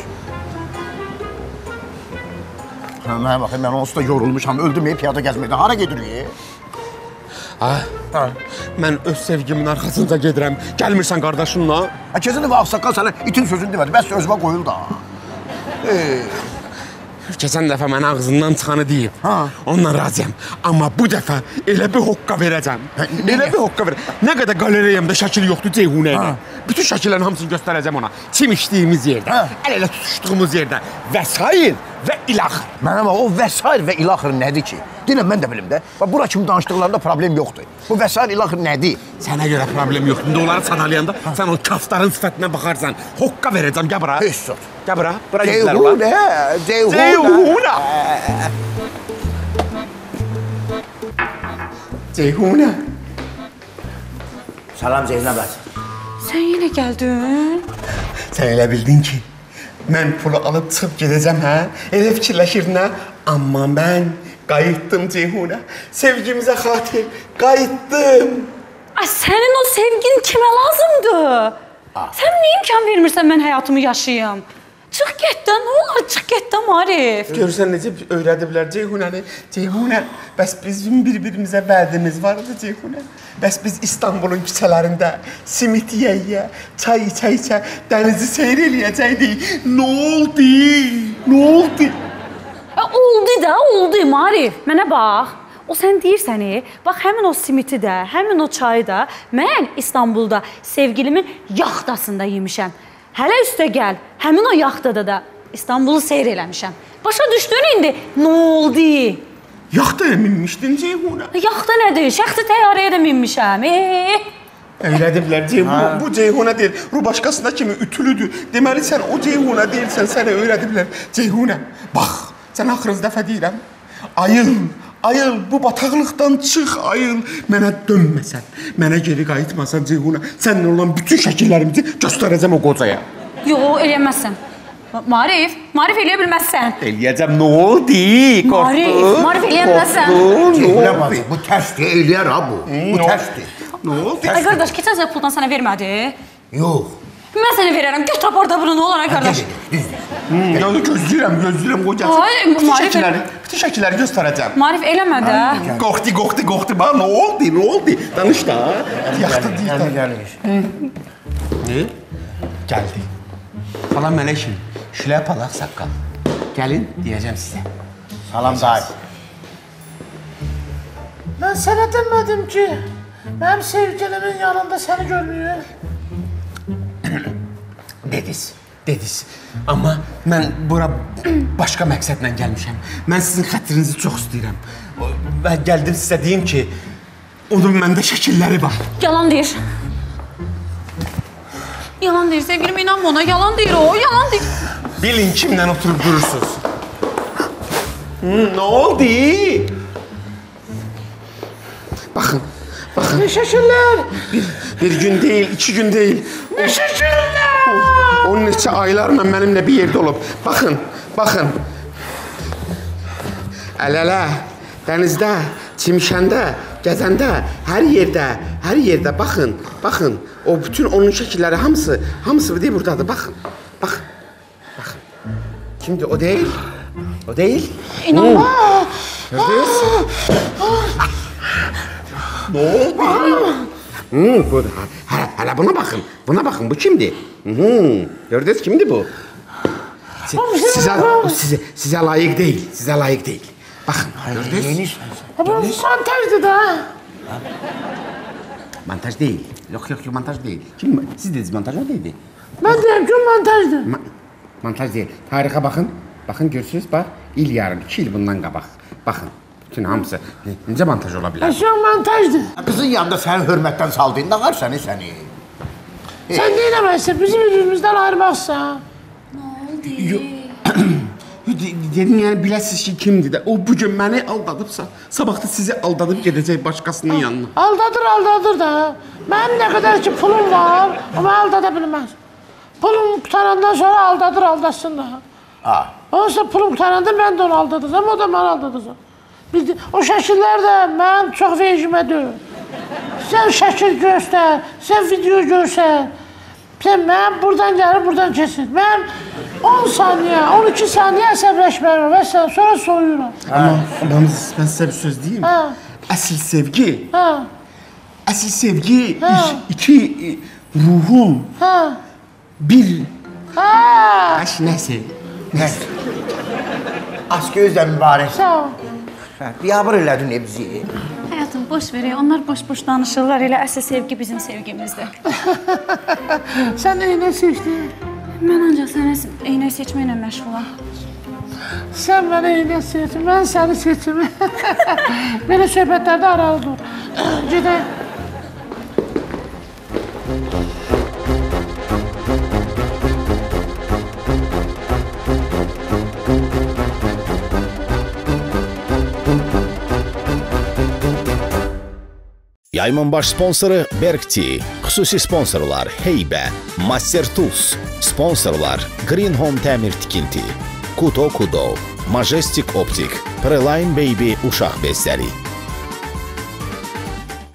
[SPEAKER 4] Ha, mənə bax, mən onsuz da yorulmuşam, öldüm ya piyada gəzməkdə. Hara gedirik?
[SPEAKER 5] Ha?
[SPEAKER 4] Ha.
[SPEAKER 5] Mən öz sevgimin arxasınca gedirəm. Gəlmirsən qardaşınla?
[SPEAKER 4] Ha, keçən dəfə ağsaqqal sənə itin sözünü demədi. Bəs özümə qoyul da. Ey,
[SPEAKER 5] Keçən dəfə mənə ağzından çıxanı deyib.
[SPEAKER 4] Ha.
[SPEAKER 5] Ondan razıyam. Amma bu dəfə elə bir hoqqa verəcəm.
[SPEAKER 4] Hə,
[SPEAKER 5] Elə bir hoqqa ver. Nə qədər qalereyamda şəkil yoxdur Ceyhunə ilə. Bütün şəkillərin hamısını göstərəcəm ona. Çim içdiyimiz yerdə,
[SPEAKER 4] Ha.
[SPEAKER 5] əl elə tutuşduğumuz yerdə və sair və ilax.
[SPEAKER 4] Mənə bax, o vəsair və ilaxır nədir ki? Dinə mən də bilim də. Bax, bura kimi danışdıqlarında problem yoxdur. Bu vəsair ilaxır nədir?
[SPEAKER 5] Sənə görə problem yoxdur. İndi onları sadalayanda sən o kaftarın sifətinə baxarsan. Hoqqa verəcəm, gəl bura.
[SPEAKER 4] Heç sot.
[SPEAKER 5] Gəl bura. Bura gedilər onlar.
[SPEAKER 4] Ceyhunə, Ceyhunə.
[SPEAKER 5] Ceyhunə. Ceyhunə.
[SPEAKER 4] Salam Zeynəb bəs.
[SPEAKER 9] Sən yenə gəldin?
[SPEAKER 5] Sən elə bildin ki, mən pulu alıb çıxıb gedəcəm, hə? Elə fikirləşirdin, hə? Amma mən qayıtdım Ceyhunə. Sevgimizə xatir qayıtdım.
[SPEAKER 9] Ay sənin o sevgin kimə lazımdır? Sən niyə imkan vermirsən mən həyatımı yaşayım? Çıx get də, nə olar çıx get də Marif.
[SPEAKER 5] Görürsən necə öyrədiblər Ceyhunəni? Ceyhunə, bəs bizim bir-birimizə vədimiz vardı Ceyhunə. Bəs biz İstanbulun küçələrində simit yeyə, çay içə-içə dənizi seyr eləyəcəkdik. Nə oldu? Nə oldu?
[SPEAKER 9] Ya, oldu da, oldu Marif. Mənə bax. O sən deyirsən, e, bax həmin o simiti də, həmin o çayı da mən İstanbulda sevgilimin yaxtasında yemişəm. Hələ üstə gəl, həmin o yaxtada da İstanbulu seyr eləmişəm. Başa düşdün indi nə oldu?
[SPEAKER 5] Yaxtaya minmişdin Ceyhunə.
[SPEAKER 9] Yaxta nədir? Şəxsi təyyarəyə də minmişəm. E,
[SPEAKER 5] Öyrədiblər Ceyhunə. Bu Ceyhunə deyil. Rubaşkasına kimi ütülüdür. Deməli sən o Ceyhunə deyilsən, sənə öyrədiblər. Ceyhunə, bax, sən axırıncı dəfə deyirəm. Ayıl, ayıl, bu bataqlıqdan çıx, ayıl. Mənə dönməsən, mənə geri qayıtmasan Ceyhunə, səninlə olan bütün şəkillərimizi göstərəcəm o qocaya.
[SPEAKER 9] yox, eləməzsən. Ma- Marif, Marif eləyə bilməzsən.
[SPEAKER 5] Eləyəcəm, nə oldu?
[SPEAKER 9] Marif, Marif eləyə bilməzsən.
[SPEAKER 4] Ceyhunə bacı, bu tərsdir, eləyər ha bu. Bu tərsdir.
[SPEAKER 5] Nə oldu?
[SPEAKER 9] Ay qardaş, keçən səfər puldan sənə vermədi.
[SPEAKER 4] Yox.
[SPEAKER 9] Mən sənə verərəm. Götür aparda bunu, nə olar ay qardaş?
[SPEAKER 5] Ya gözləyirəm, gözləyirəm, qoy gəlsin.
[SPEAKER 9] Ay,
[SPEAKER 5] Bütün
[SPEAKER 9] Marif-
[SPEAKER 5] şəkilləri, bütün şəkilləri göstərəcəm.
[SPEAKER 9] Marif eləmə də.
[SPEAKER 5] Qorxdu, qorxdu, qorxdu. Bax, nə oldu, nə oldu? Danış da. Yaxdı
[SPEAKER 4] Gəlir,
[SPEAKER 5] deyirsən.
[SPEAKER 4] gəlir.
[SPEAKER 5] Ne? Gəldi. Salam mələkim. Şləpalaq saqqal. Gəlin, deyəcəm sizə.
[SPEAKER 4] Salam dayı.
[SPEAKER 3] Ben sana demedim ki benim sevgilimin yanında seni görmüyor. [clears throat]
[SPEAKER 5] Dediniz, dediniz. Amma mən bura [clears throat] başqa məqsədlə gəlmişəm. Mən sizin xətrinizi çox istəyirəm. Və gəldim sizə deyim ki, onun məndə şəkilləri var.
[SPEAKER 9] Yalan deyir. Yalan deyir sevgilim inanma ona. Yalan deyir o. Yalan deyir.
[SPEAKER 5] Bilin kimlə oturub durursunuz. Hı, nə oldu? Baxın,
[SPEAKER 3] şaşırlar.
[SPEAKER 5] Bir, bir gün değil, iki gün değil.
[SPEAKER 3] Ne şaşırlar.
[SPEAKER 5] O neçə aylarla mənimlə bir yerdə olub. Baxın, baxın. Əl-ələ, dənizdə, çimşəndə, gəzəndə, hər yerdə, hər yerdə baxın, baxın. O bütün onun şəkilləri hamısı, hamısı bir burdadır. Baxın. Baxın. Baxın. Kimdir? O deyil. O deyil.
[SPEAKER 9] İnanma.
[SPEAKER 5] Gördünüz? Ne oldu? Hı, bu, hələ, hələ buna baxın. Buna baxın. Bu kimdir? Hı, gördünüz kimdir bu? Si- Sizə, o sizə, sizə layiq deyil. Sizə layiq deyil. Baxın, gördünüz?
[SPEAKER 3] Bu montajdı da.
[SPEAKER 5] Montaj deyil. Yox, yox, yox, montaj deyil. Kim? Siz dediniz montaj o deyildi.
[SPEAKER 3] Ben diyorum ki montajdı.
[SPEAKER 5] Ma montaj deyil. Tarixə baxın. Baxın görürsüz, bax. İl yarım, iki il bundan qabaq. Baxın. Bütün hamısı ne- necə montaj ola bilər?
[SPEAKER 3] Şu montajdı.
[SPEAKER 4] Qızın yanında səni hörmətdən saldın, nə var səni səni?
[SPEAKER 3] Sen ne demezsin? Bizi birbirimizden ayırmazsa. [clears throat]
[SPEAKER 5] De- Dedim yəni biləsiz ki, kimdir də. O bu gün məni aldadıbsa, sabah da sizi aldadıb gedəcək başqasının yanına.
[SPEAKER 3] Aldadır aldadır da. Benim ne kadar ki pulum var ama aldada bilmez. Pulum qutarandan sonra aldadır aldatsın da.
[SPEAKER 4] Ha.
[SPEAKER 3] Oysa pulum qutaranda ben de onu aldadacağım, o da beni aldadacaq. Bildi, o şəkillər də mənim çox vecimə deyil. Sən şəkil göstər, sən video göstər. Sən mən buradan gəlir, buradan keçir. Mən 10 saniyə, 12 saniyə əsəbləşməyirəm və sən sonra soyuram.
[SPEAKER 5] Amma amma mən sizə bir söz deyim.
[SPEAKER 3] Hə.
[SPEAKER 5] Əsl sevgi,
[SPEAKER 3] Hə,
[SPEAKER 5] əsl sevgi
[SPEAKER 3] Hə.
[SPEAKER 5] iş- iki e, ruhun
[SPEAKER 3] hə,
[SPEAKER 5] bir
[SPEAKER 3] hə.
[SPEAKER 5] aş nəsə. Nəsə.
[SPEAKER 4] Askı özdən mübarək.
[SPEAKER 3] Sağ ol.
[SPEAKER 4] Biabır elədin e bizi.
[SPEAKER 9] Həyatım boş ver. Onlar boş-boş danışırlar. Elə əsl sevgi bizim sevgimizdir. [laughs]
[SPEAKER 3] Sən eynə seçdin.
[SPEAKER 9] Mən ancaq sənə eynək seçməklə məşğulam.
[SPEAKER 3] Sən mənə eynə seçdin, mən səni seçim. [laughs] Belə söhbətlərdə aralı dur. Gedək.
[SPEAKER 1] Yayımın baş sponsoru Berkti, xüsusi sponsorlar Heybə, Master Tools, sponsorlar Green Home Təmir Tikinti, Kuto Kudo, Majestic Optik, Preline Baby uşaq bezləri.